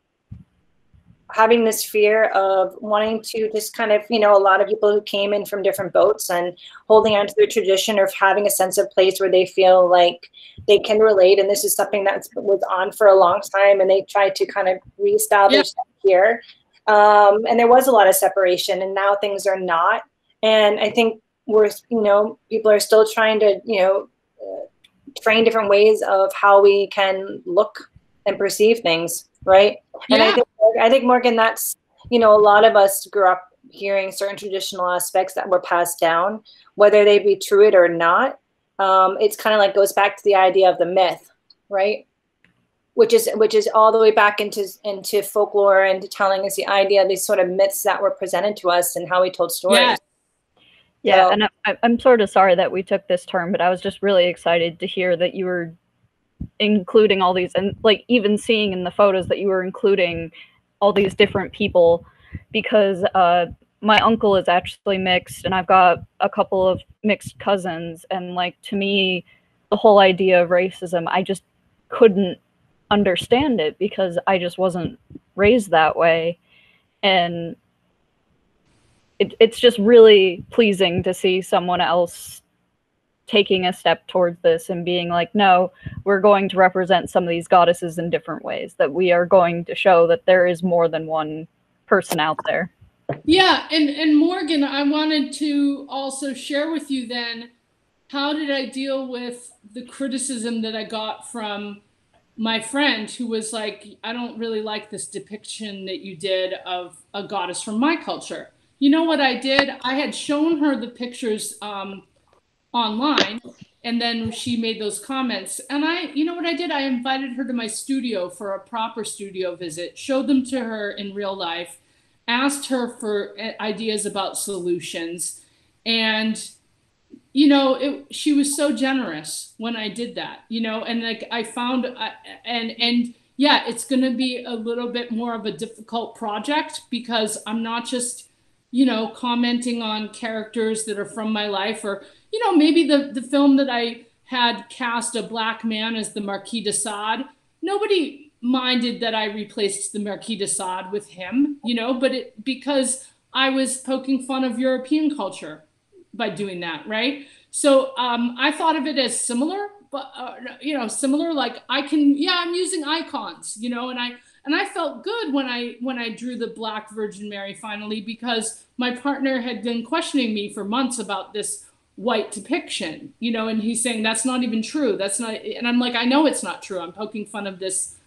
having this fear of wanting to just kind of, you know, a lot of people who came in from different boats and holding on to their tradition of having a sense of place where they feel like they can relate. And this is something that was on for a long time and they tried to kind of reestablish that here. Um, and there was a lot of separation and now things are not. And I think we're, you know, people are still trying to, you know, uh, train different ways of how we can look and perceive things, right? And I think I think Morgan, that's you know, a lot of us grew up hearing certain traditional aspects that were passed down, whether they be true it or not. Um, it's kind of like goes back to the idea of the myth, right? Which is which is all the way back into into folklore and to telling us the idea of these sort of myths that were presented to us and how we told stories. Yeah. Yeah, So- and I- I'm sort of sorry that we took this turn, but I was just really excited to hear that you were including all these, and like even seeing in the photos that you were including all these different people, because uh, my uncle is actually mixed, and I've got a couple of mixed cousins, and like to me, the whole idea of racism, I just couldn't understand it because I just wasn't raised that way, and it, it's just really pleasing to see someone else taking a step towards this and being like no we're going to represent some of these goddesses in different ways that we are going to show that there is more than one person out there Yeah, and and Morgan, I wanted to also share with you then how did I deal with the criticism that I got from my friend who was like, I don't really like this depiction that you did of a goddess from my culture. You know what I did? I had shown her the pictures um, online, and then she made those comments. And I, you know what I did? I invited her to my studio for a proper studio visit, showed them to her in real life, asked her for uh, ideas about solutions, and you know, it, she was so generous when I did that, you know, and like I found, uh, and, and yeah, it's going to be a little bit more of a difficult project because I'm not just, you know, commenting on characters that are from my life or, you know, maybe the, the film that I had cast a black man as the Marquis de Sade. Nobody minded that I replaced the Marquis de Sade with him, you know, but it, because I was poking fun of European culture by doing that, right? So um, I thought of it as similar, but uh, you know, similar. Like I can, yeah, I'm using icons, you know, and I and I felt good when I when I drew the Black Virgin Mary finally because my partner had been questioning me for months about this white depiction, you know, and he's saying that's not even true. That's not, and I'm like, I know it's not true. I'm poking fun of this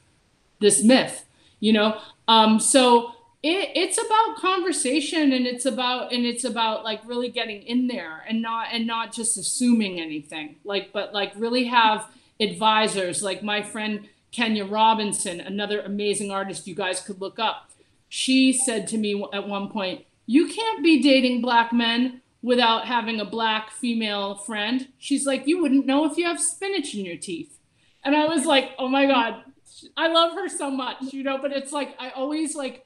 this myth, you know. Um, so it, it's about conversation and it's about and it's about like really getting in there and not and not just assuming anything like but like really have advisors like my friend kenya robinson another amazing artist you guys could look up. She said to me at one point you can't be dating black men without having a black female friend. She's like you wouldn't know if you have spinach in your teeth. And i was like oh my god i love her so much you know but it's like i always like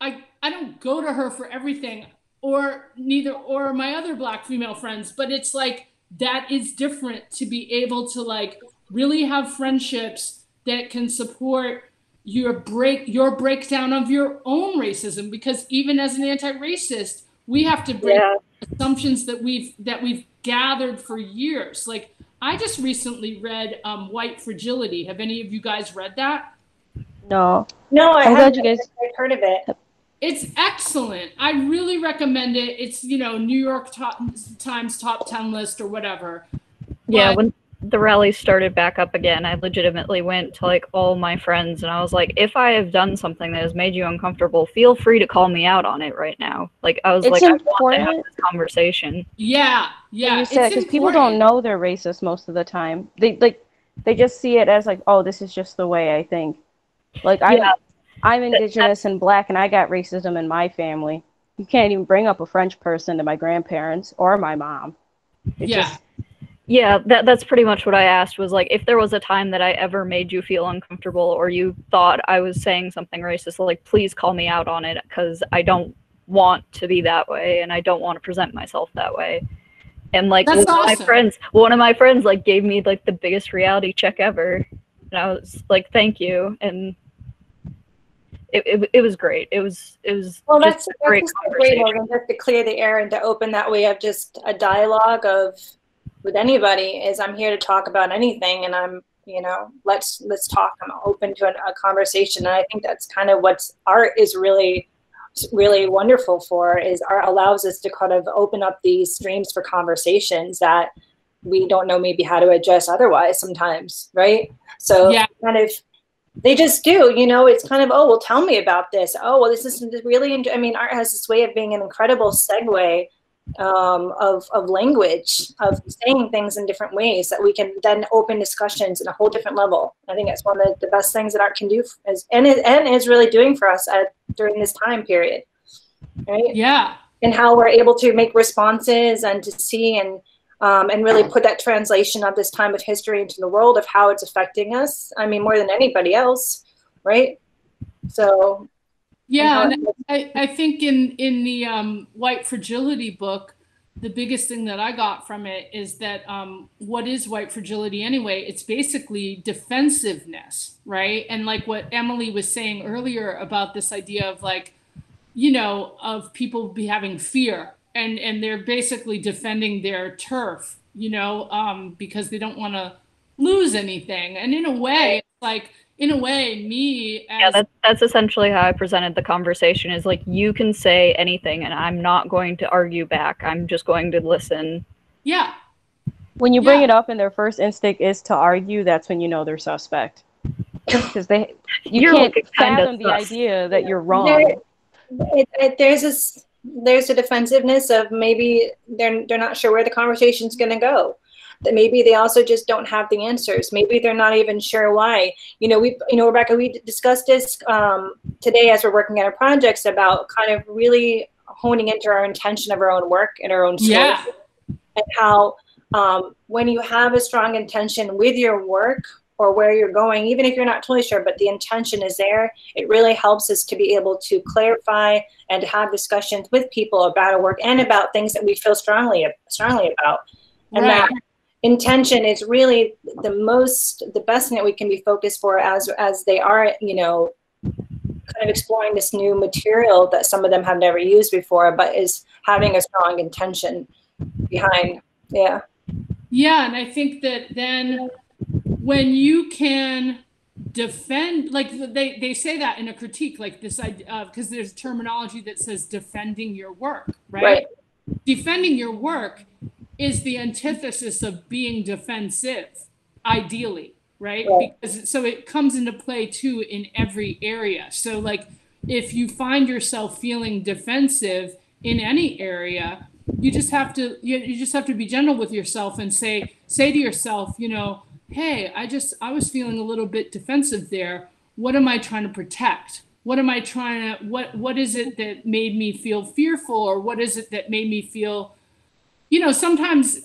I I don't go to her for everything or neither or my other black female friends, but it's like that is different to be able to like really have friendships that can support your break your breakdown of your own racism because even as an anti-racist we have to break yeah. assumptions that we've that we've gathered for years like i just recently read um, white fragility have any of you guys read that no no i am glad you guys heard of it it's excellent. I really recommend it. It's you know New York top, Times top ten list or whatever. Yeah, but, when the rally started back up again, I legitimately went to like all my friends and I was like, if I have done something that has made you uncomfortable, feel free to call me out on it right now. Like I was it's like, important. I want to have this conversation. Yeah, yeah. because people don't know they're racist most of the time. They like they just see it as like, oh, this is just the way I think. Like I yeah. I'm indigenous and black, and I got racism in my family. You can't even bring up a French person to my grandparents or my mom. It yeah. Just, yeah, that, that's pretty much what I asked was like, if there was a time that I ever made you feel uncomfortable or you thought I was saying something racist, like, please call me out on it because I don't want to be that way and I don't want to present myself that way. And like one awesome. of my friends, one of my friends like gave me like the biggest reality check ever. And I was like, thank you. And it, it, it, was great. It was it was well. That's, a great, that's great organ just to clear the air and to open that way of just a dialogue of with anybody. Is I'm here to talk about anything, and I'm you know let's let's talk. I'm open to a conversation, and I think that's kind of what art is really really wonderful for. Is art allows us to kind of open up these streams for conversations that we don't know maybe how to address otherwise sometimes, right? So yeah. kind of they just do you know it's kind of oh well tell me about this oh well this is really i mean art has this way of being an incredible segue um, of, of language of saying things in different ways that we can then open discussions in a whole different level i think it's one of the, the best things that art can do is, and, it, and is really doing for us at, during this time period right yeah and how we're able to make responses and to see and um, and really put that translation of this time of history into the world of how it's affecting us. I mean, more than anybody else, right? So, yeah, I, I think in in the um, White Fragility book, the biggest thing that I got from it is that um, what is white fragility anyway? It's basically defensiveness, right? And like what Emily was saying earlier about this idea of like, you know, of people be having fear and and they're basically defending their turf, you know, um, because they don't want to lose anything. And in a way, like in a way, me as- yeah, that's that's essentially how I presented the conversation. Is like you can say anything, and I'm not going to argue back. I'm just going to listen. Yeah. When you bring yeah. it up and their first instinct is to argue, that's when you know they're suspect. Because they, you you're can't fathom the idea that you're wrong. There, it, it, there's this there's a defensiveness of maybe they're they're not sure where the conversation's going to go that maybe they also just don't have the answers maybe they're not even sure why you know we you know rebecca we discussed this um, today as we're working on our projects about kind of really honing into our intention of our own work and our own story Yeah. and how um, when you have a strong intention with your work or where you're going, even if you're not totally sure, but the intention is there, it really helps us to be able to clarify and to have discussions with people about our work and about things that we feel strongly strongly about. And that intention is really the most the best thing that we can be focused for as as they are, you know, kind of exploring this new material that some of them have never used before, but is having a strong intention behind. Yeah. Yeah, and I think that then when you can defend, like they they say that in a critique, like this idea, because uh, there's terminology that says defending your work, right? Right. Defending your work is the antithesis of being defensive, ideally, right? Right. Because so it comes into play too in every area. So like if you find yourself feeling defensive in any area, you just have to you, you just have to be gentle with yourself and say say to yourself you know hey i just i was feeling a little bit defensive there what am i trying to protect what am i trying to what what is it that made me feel fearful or what is it that made me feel you know sometimes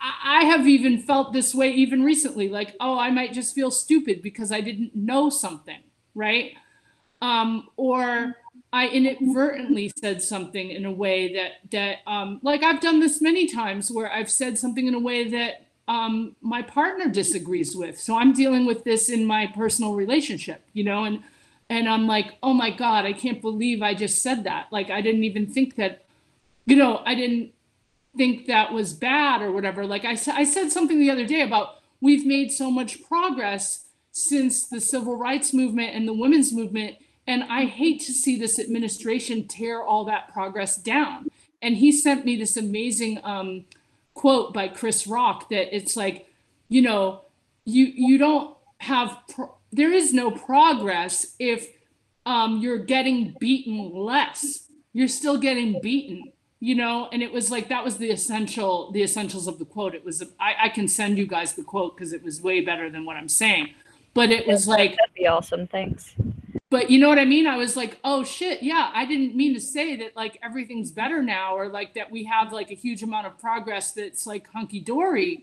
I, have even felt this way even recently like oh i might just feel stupid because i didn't know something right um or I inadvertently said something in a way that that um, like I've done this many times where I've said something in a way that um, my partner disagrees with. So I'm dealing with this in my personal relationship, you know, and and I'm like, oh my god, I can't believe I just said that. Like I didn't even think that, you know, I didn't think that was bad or whatever. Like I said, I said something the other day about we've made so much progress since the civil rights movement and the women's movement and I hate to see this administration tear all that progress down. And he sent me this amazing um, quote by Chris Rock that it's like, you know, you you don't have pro- there is no progress if um, you're getting beaten less. You're still getting beaten, you know. And it was like that was the essential the essentials of the quote. It was I, I can send you guys the quote because it was way better than what I'm saying. But it was like That'd be awesome. Thanks. but you know what I mean? I was like, oh shit, yeah, I didn't mean to say that like everything's better now or like that we have like a huge amount of progress that's like hunky dory.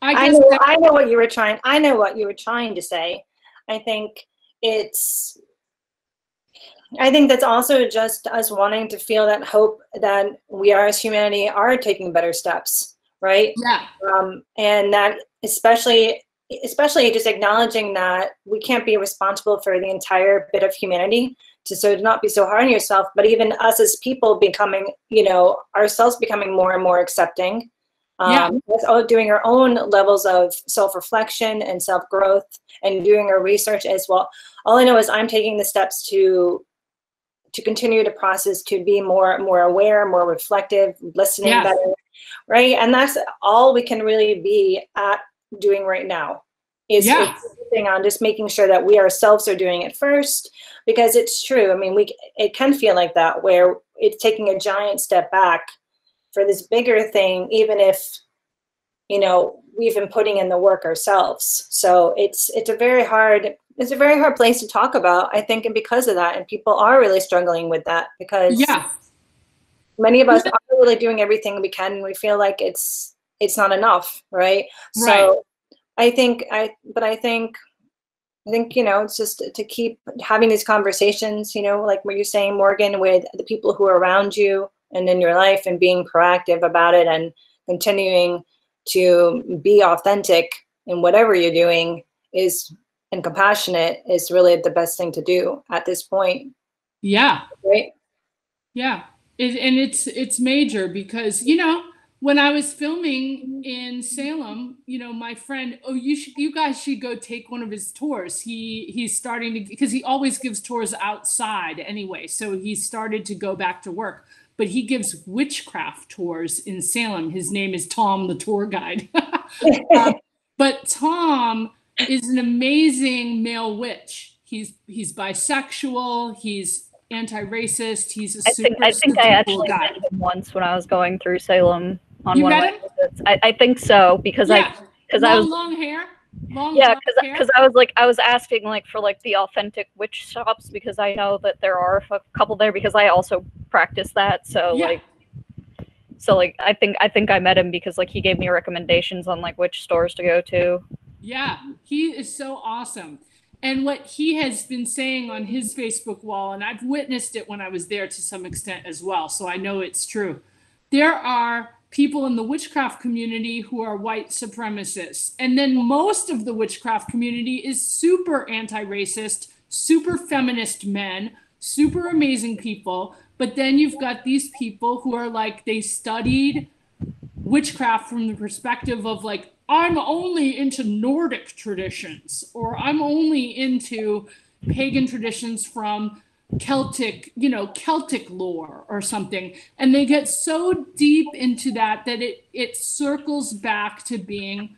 I I know, that- I know what you were trying. I know what you were trying to say. I think it's. I think that's also just us wanting to feel that hope that we are as humanity are taking better steps, right? yeah, Um, and that especially, especially just acknowledging that we can't be responsible for the entire bit of humanity. To so to not be so hard on yourself, but even us as people becoming, you know, ourselves becoming more and more accepting Yeah. um, with doing our own levels of self-reflection and self-growth and doing our research as well all i know is i'm taking the steps to to continue to process to be more more aware more reflective listening Yes. better right and that's all we can really be at doing right now is is Yeah. focusing on just making sure that we ourselves are doing it first because it's true i mean we it can feel like that where it's taking a giant step back for this bigger thing, even if you know we've been putting in the work ourselves. So it's it's a very hard it's a very hard place to talk about, I think, and because of that, and people are really struggling with that because yeah, many of us are really doing everything we can. and We feel like it's it's not enough, right? Right. So I think I but I think I think you know it's just to keep having these conversations, you know, like what you're saying, Morgan, with the people who are around you and in your life, and being proactive about it, and continuing to be authentic in whatever you're doing is and compassionate is really the best thing to do at this point, yeah. right? Yeah, it, and it's it's major because you know when I was filming in Salem, you know my friend, oh you should you guys should go take one of his tours. He he's starting to because he always gives tours outside anyway, so he started to go back to work. But he gives witchcraft tours in Salem. His name is Tom, the tour guide. Uh, but Tom is an amazing male witch. He's he's bisexual. He's anti-racist. He's a I super, think I think super I cool actually guy. met him once when I was going through Salem on You one of my visits. I, I think so because I because I was long hair, long yeah because because I was like I was asking like for like the authentic witch shops because I know that there are a couple there because I also practice that so Yeah. like so like I think I think I met him because like he gave me recommendations on like which stores to go to. Yeah, he is so awesome. And what he has been saying on his Facebook wall, and I've witnessed it when I was there to some extent as well, so I know it's true. There are people in the witchcraft community who are white supremacists. And then most of the witchcraft community is super anti racist, super feminist men, super amazing people. But then you've got these people who are like, they studied witchcraft from the perspective of like I'm only into Nordic traditions or I'm only into pagan traditions from Celtic, you know, Celtic lore or something. And they get so deep into that that it it circles back to being,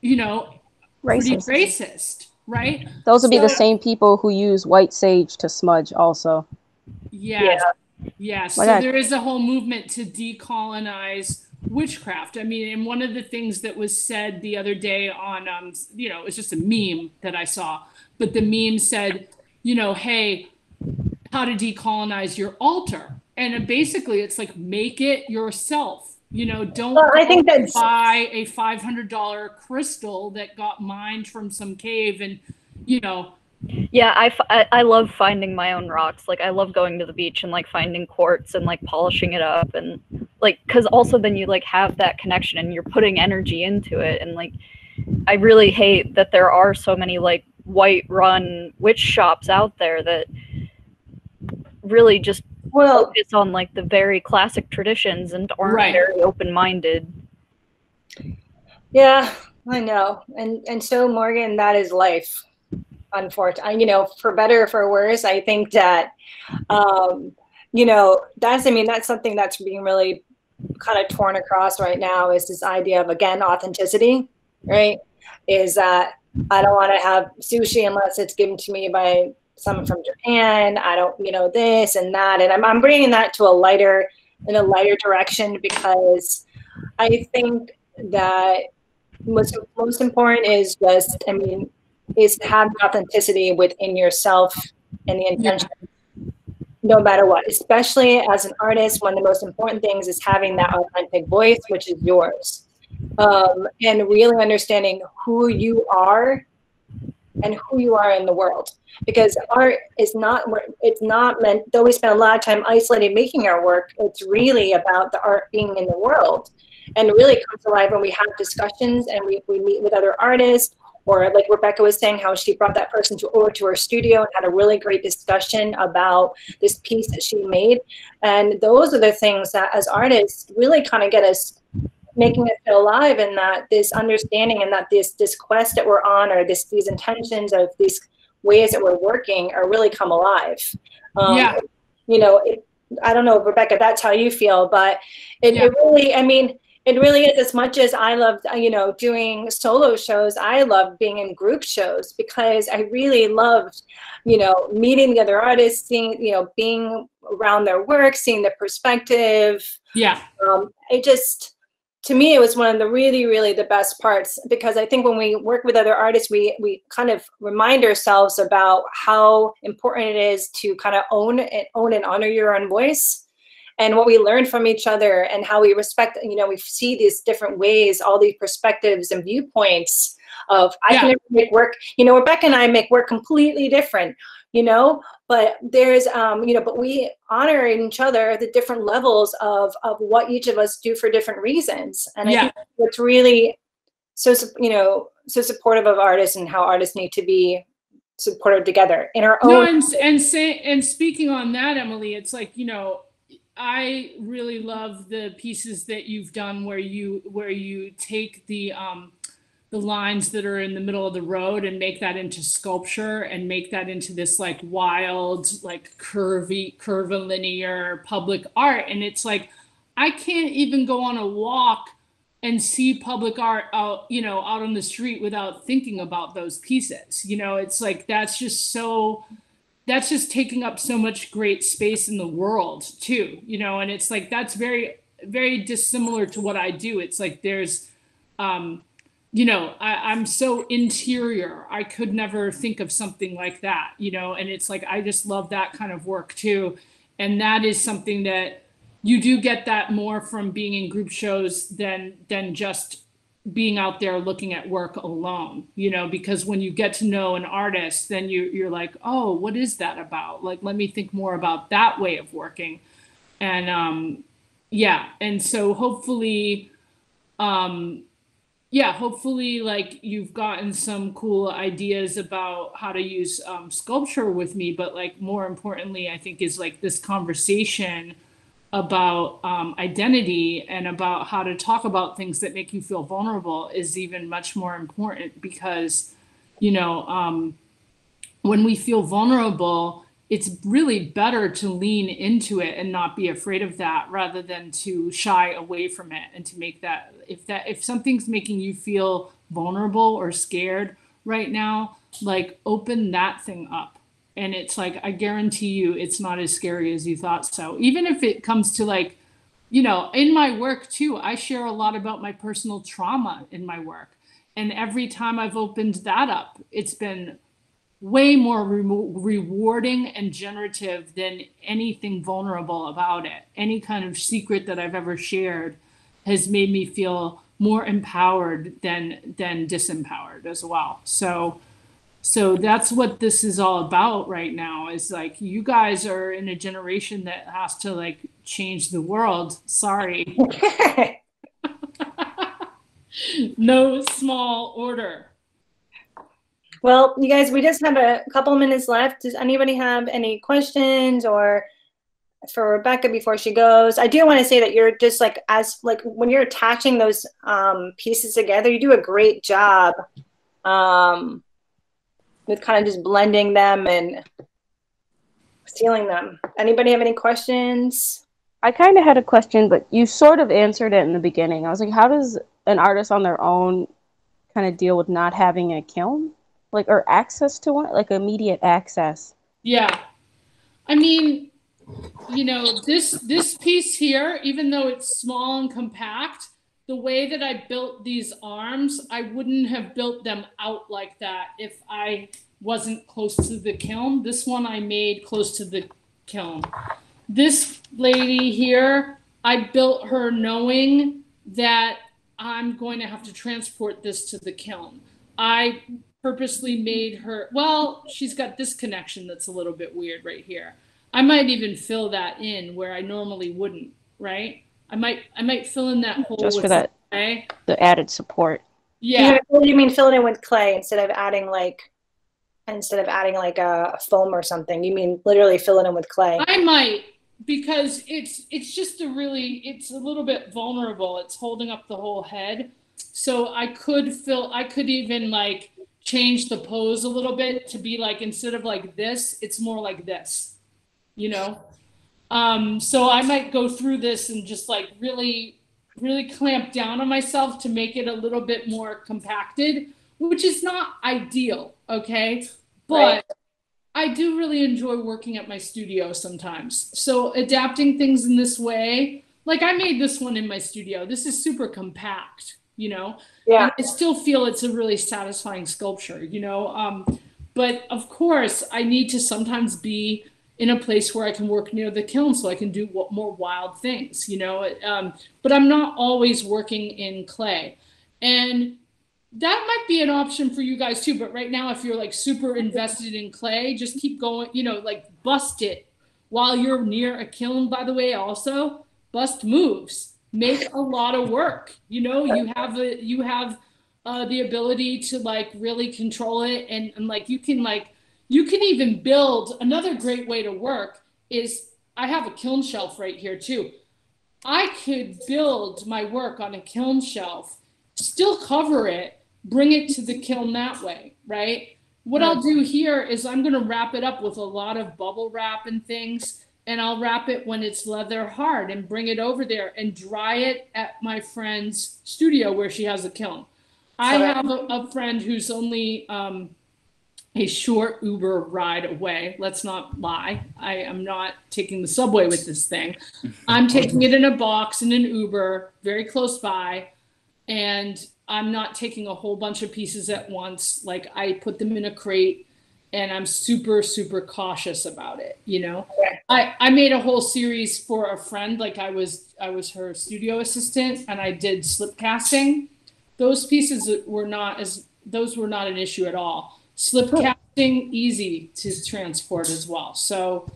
you know, pretty Racist. racist, right? Those would be the same people who use white sage to smudge also. Yes. Yeah. So My God. there is a whole movement to decolonize witchcraft. I mean, and one of the things that was said the other day on, um, you know, it was just a meme that I saw, but the meme said, you know, hey, how to decolonize your altar. And basically, it's like make it yourself. You know, don't Well, I think go that's- buy a five hundred dollar crystal that got mined from some cave, and you know, Yeah, I, f- I, I love finding my own rocks. Like I love going to the beach and like finding quartz and like polishing it up and like cuz also then you like have that connection and you're putting energy into it and like I really hate that there are so many like white run witch shops out there that really just Well, focus on like the very classic traditions and aren't Right. very open-minded. yeah, I know. And and so Morgan, that is life. Unfortunately, you know, for better or for worse, I think that um, you know, that's I mean, that's something that's being really kind of torn across right now is this idea of again authenticity, right? Is that I don't want to have sushi unless it's given to me by someone from Japan. I don't, you know, this and that, and I'm I'm bringing that to a lighter in a lighter direction because I think that most most important is just I mean is to have the authenticity within yourself and the intention no matter what especially as an artist one of the most important things is having that authentic voice which is yours. Um, and really understanding who you are and who you are in the world. Because art is not it's not meant though we spend a lot of time isolated making our work it's really about the art being in the world. And really comes alive when we have discussions and we, we meet with other artists or like rebecca was saying how she brought that person to over to her studio and had a really great discussion about this piece that she made and those are the things that as artists really kind of get us making us feel alive and that this understanding and that this this quest that we're on or this these intentions of these ways that we're working are really come alive um, Yeah. you know it, i don't know rebecca that's how you feel but it, Yeah. it really i mean it really is as much as i love you know doing solo shows i love being in group shows because i really loved you know meeting the other artists seeing you know being around their work seeing their perspective. Yeah, um, it just to me it was one of the really really the best parts because i think when we work with other artists we we kind of remind ourselves about how important it is to kind of own and own and honor your own voice and what we learn from each other and how we respect you know we see these different ways all these perspectives and viewpoints of i Yeah. can make work you know rebecca and i make work completely different you know but there's um you know but we honor in each other the different levels of of what each of us do for different reasons and i Yeah. think what's really so you know so supportive of artists and how artists need to be supported together in our No, own and and say and speaking on that, Emily, it's like you know, I really love the pieces that you've done where you where you take the um the lines that are in the middle of the road and make that into sculpture and make that into this like wild, like curvy, curvilinear public art. And it's like I can't even go on a walk and see public art out, you know, out on the street without thinking about those pieces. You know, it's like that's just so that's just taking up so much great space in the world too you know and it's like that's very very dissimilar to what i do. It's like there's um you know I, i'm so interior. I could never think of something like that you know and it's like i just love that kind of work too. And that is something that you do get that more from being in group shows than than just being out there looking at work alone you know because when you get to know an artist then you you're like oh what is that about? Like let me think more about that way of working. And um yeah and so hopefully um yeah hopefully like you've gotten some cool ideas about how to use um, sculpture with me but like more importantly i think is like this conversation about um, identity and about how to talk about things that make you feel vulnerable is even much more important because you know um, when we feel vulnerable it's really better to lean into it and not be afraid of that rather than to shy away from it and to make that if that if something's making you feel vulnerable or scared right now like open that thing up and it's like i guarantee you it's not as scary as you thought so. Even if it comes to like you know in my work too i share a lot about my personal trauma in my work. And every time i've opened that up it's been way more re- rewarding and generative than anything vulnerable about it. Any kind of secret that i've ever shared has made me feel more empowered than than disempowered as well. So so that's what this is all about right now is like you guys are in a generation that has to like change the world sorry no small order well, you guys, we just have a couple minutes left. Does anybody have any questions or for Rebecca before she goes? I do want to say that you're just like as like when you're attaching those um, pieces together, you do a great job. Um, with kind of just blending them and sealing them. Anybody have any questions? I kind of had a question, but you sort of answered it in the beginning. I was like, how does an artist on their own kind of deal with not having a kiln? Like, or access to one, like immediate access? Yeah. I mean, you know, this this piece here, even though it's small and compact, the way that I built these arms, I wouldn't have built them out like that if I wasn't close to the kiln. This one I made close to the kiln. This lady here, I built her knowing that I'm going to have to transport this to the kiln. I purposely made her, well, she's got this connection that's a little bit weird right here. I might even fill that in where I normally wouldn't, right? I might I might fill in that hole just for that clay. the added support. Yeah. You, you mean fill it in with clay instead of adding like instead of adding like a, a foam or something? You mean literally fill it in with clay? I might because it's it's just a really it's a little bit vulnerable. It's holding up the whole head. So I could fill I could even like change the pose a little bit to be like instead of like this, it's more like this. You know? Um, so I might go through this and just like really, really clamp down on myself to make it a little bit more compacted, which is not ideal. Okay. But right. I do really enjoy working at my studio sometimes. So adapting things in this way, like I made this one in my studio. This is super compact, you know? Yeah. And I still feel it's a really satisfying sculpture, you know? Um, but of course, I need to sometimes be in a place where I can work near the kiln so I can do more wild things, you know. Um, but I'm not always working in clay. And that might be an option for you guys too. But right now, if you're like super invested in clay, just keep going, you know, like bust it while you're near a kiln, by the way, also bust moves, make a lot of work. You know, you have a, you have uh, the ability to like really control it and, and like you can like you can even build another great way to work is I have a kiln shelf right here too. I could build my work on a kiln shelf, still cover it, bring it to the kiln that way, right? What I'll do here is I'm going to wrap it up with a lot of bubble wrap and things, and I'll wrap it when it's leather hard and bring it over there and dry it at my friend's studio where she has a kiln. I have a, a friend who's only um, a short Uber ride away. Let's not lie. I am not taking the subway with this thing. I'm taking it in a box in an Uber very close by. And I'm not taking a whole bunch of pieces at once. Like I put them in a crate and I'm super, super cautious about it. You know, I, I made a whole series for a friend. Like I was, I was her studio assistant and I did slip casting. Those pieces were not as, those were not an issue at all. Slip casting, easy to transport as well. So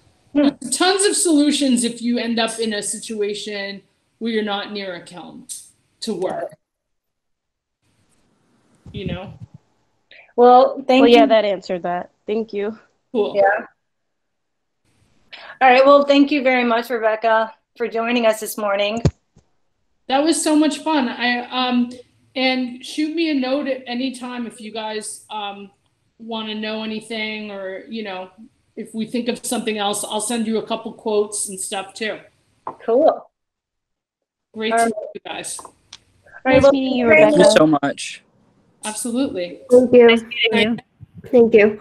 tons of solutions if you end up in a situation where you're not near a kiln to work. You know, Well, thank Well, you. yeah, that answered that. Thank you. cool. Yeah. All right. Well, thank you very much, Rebecca, for joining us this morning. That was so much fun. I um and shoot me a note at any time if you guys um want to know anything or you know if we think of something else. I'll send you a couple quotes and stuff too. Cool. Great All to meet you guys. All right. Nice meeting you, thank Thank you so much. Absolutely. Thank you. Nice meeting you. Thank you.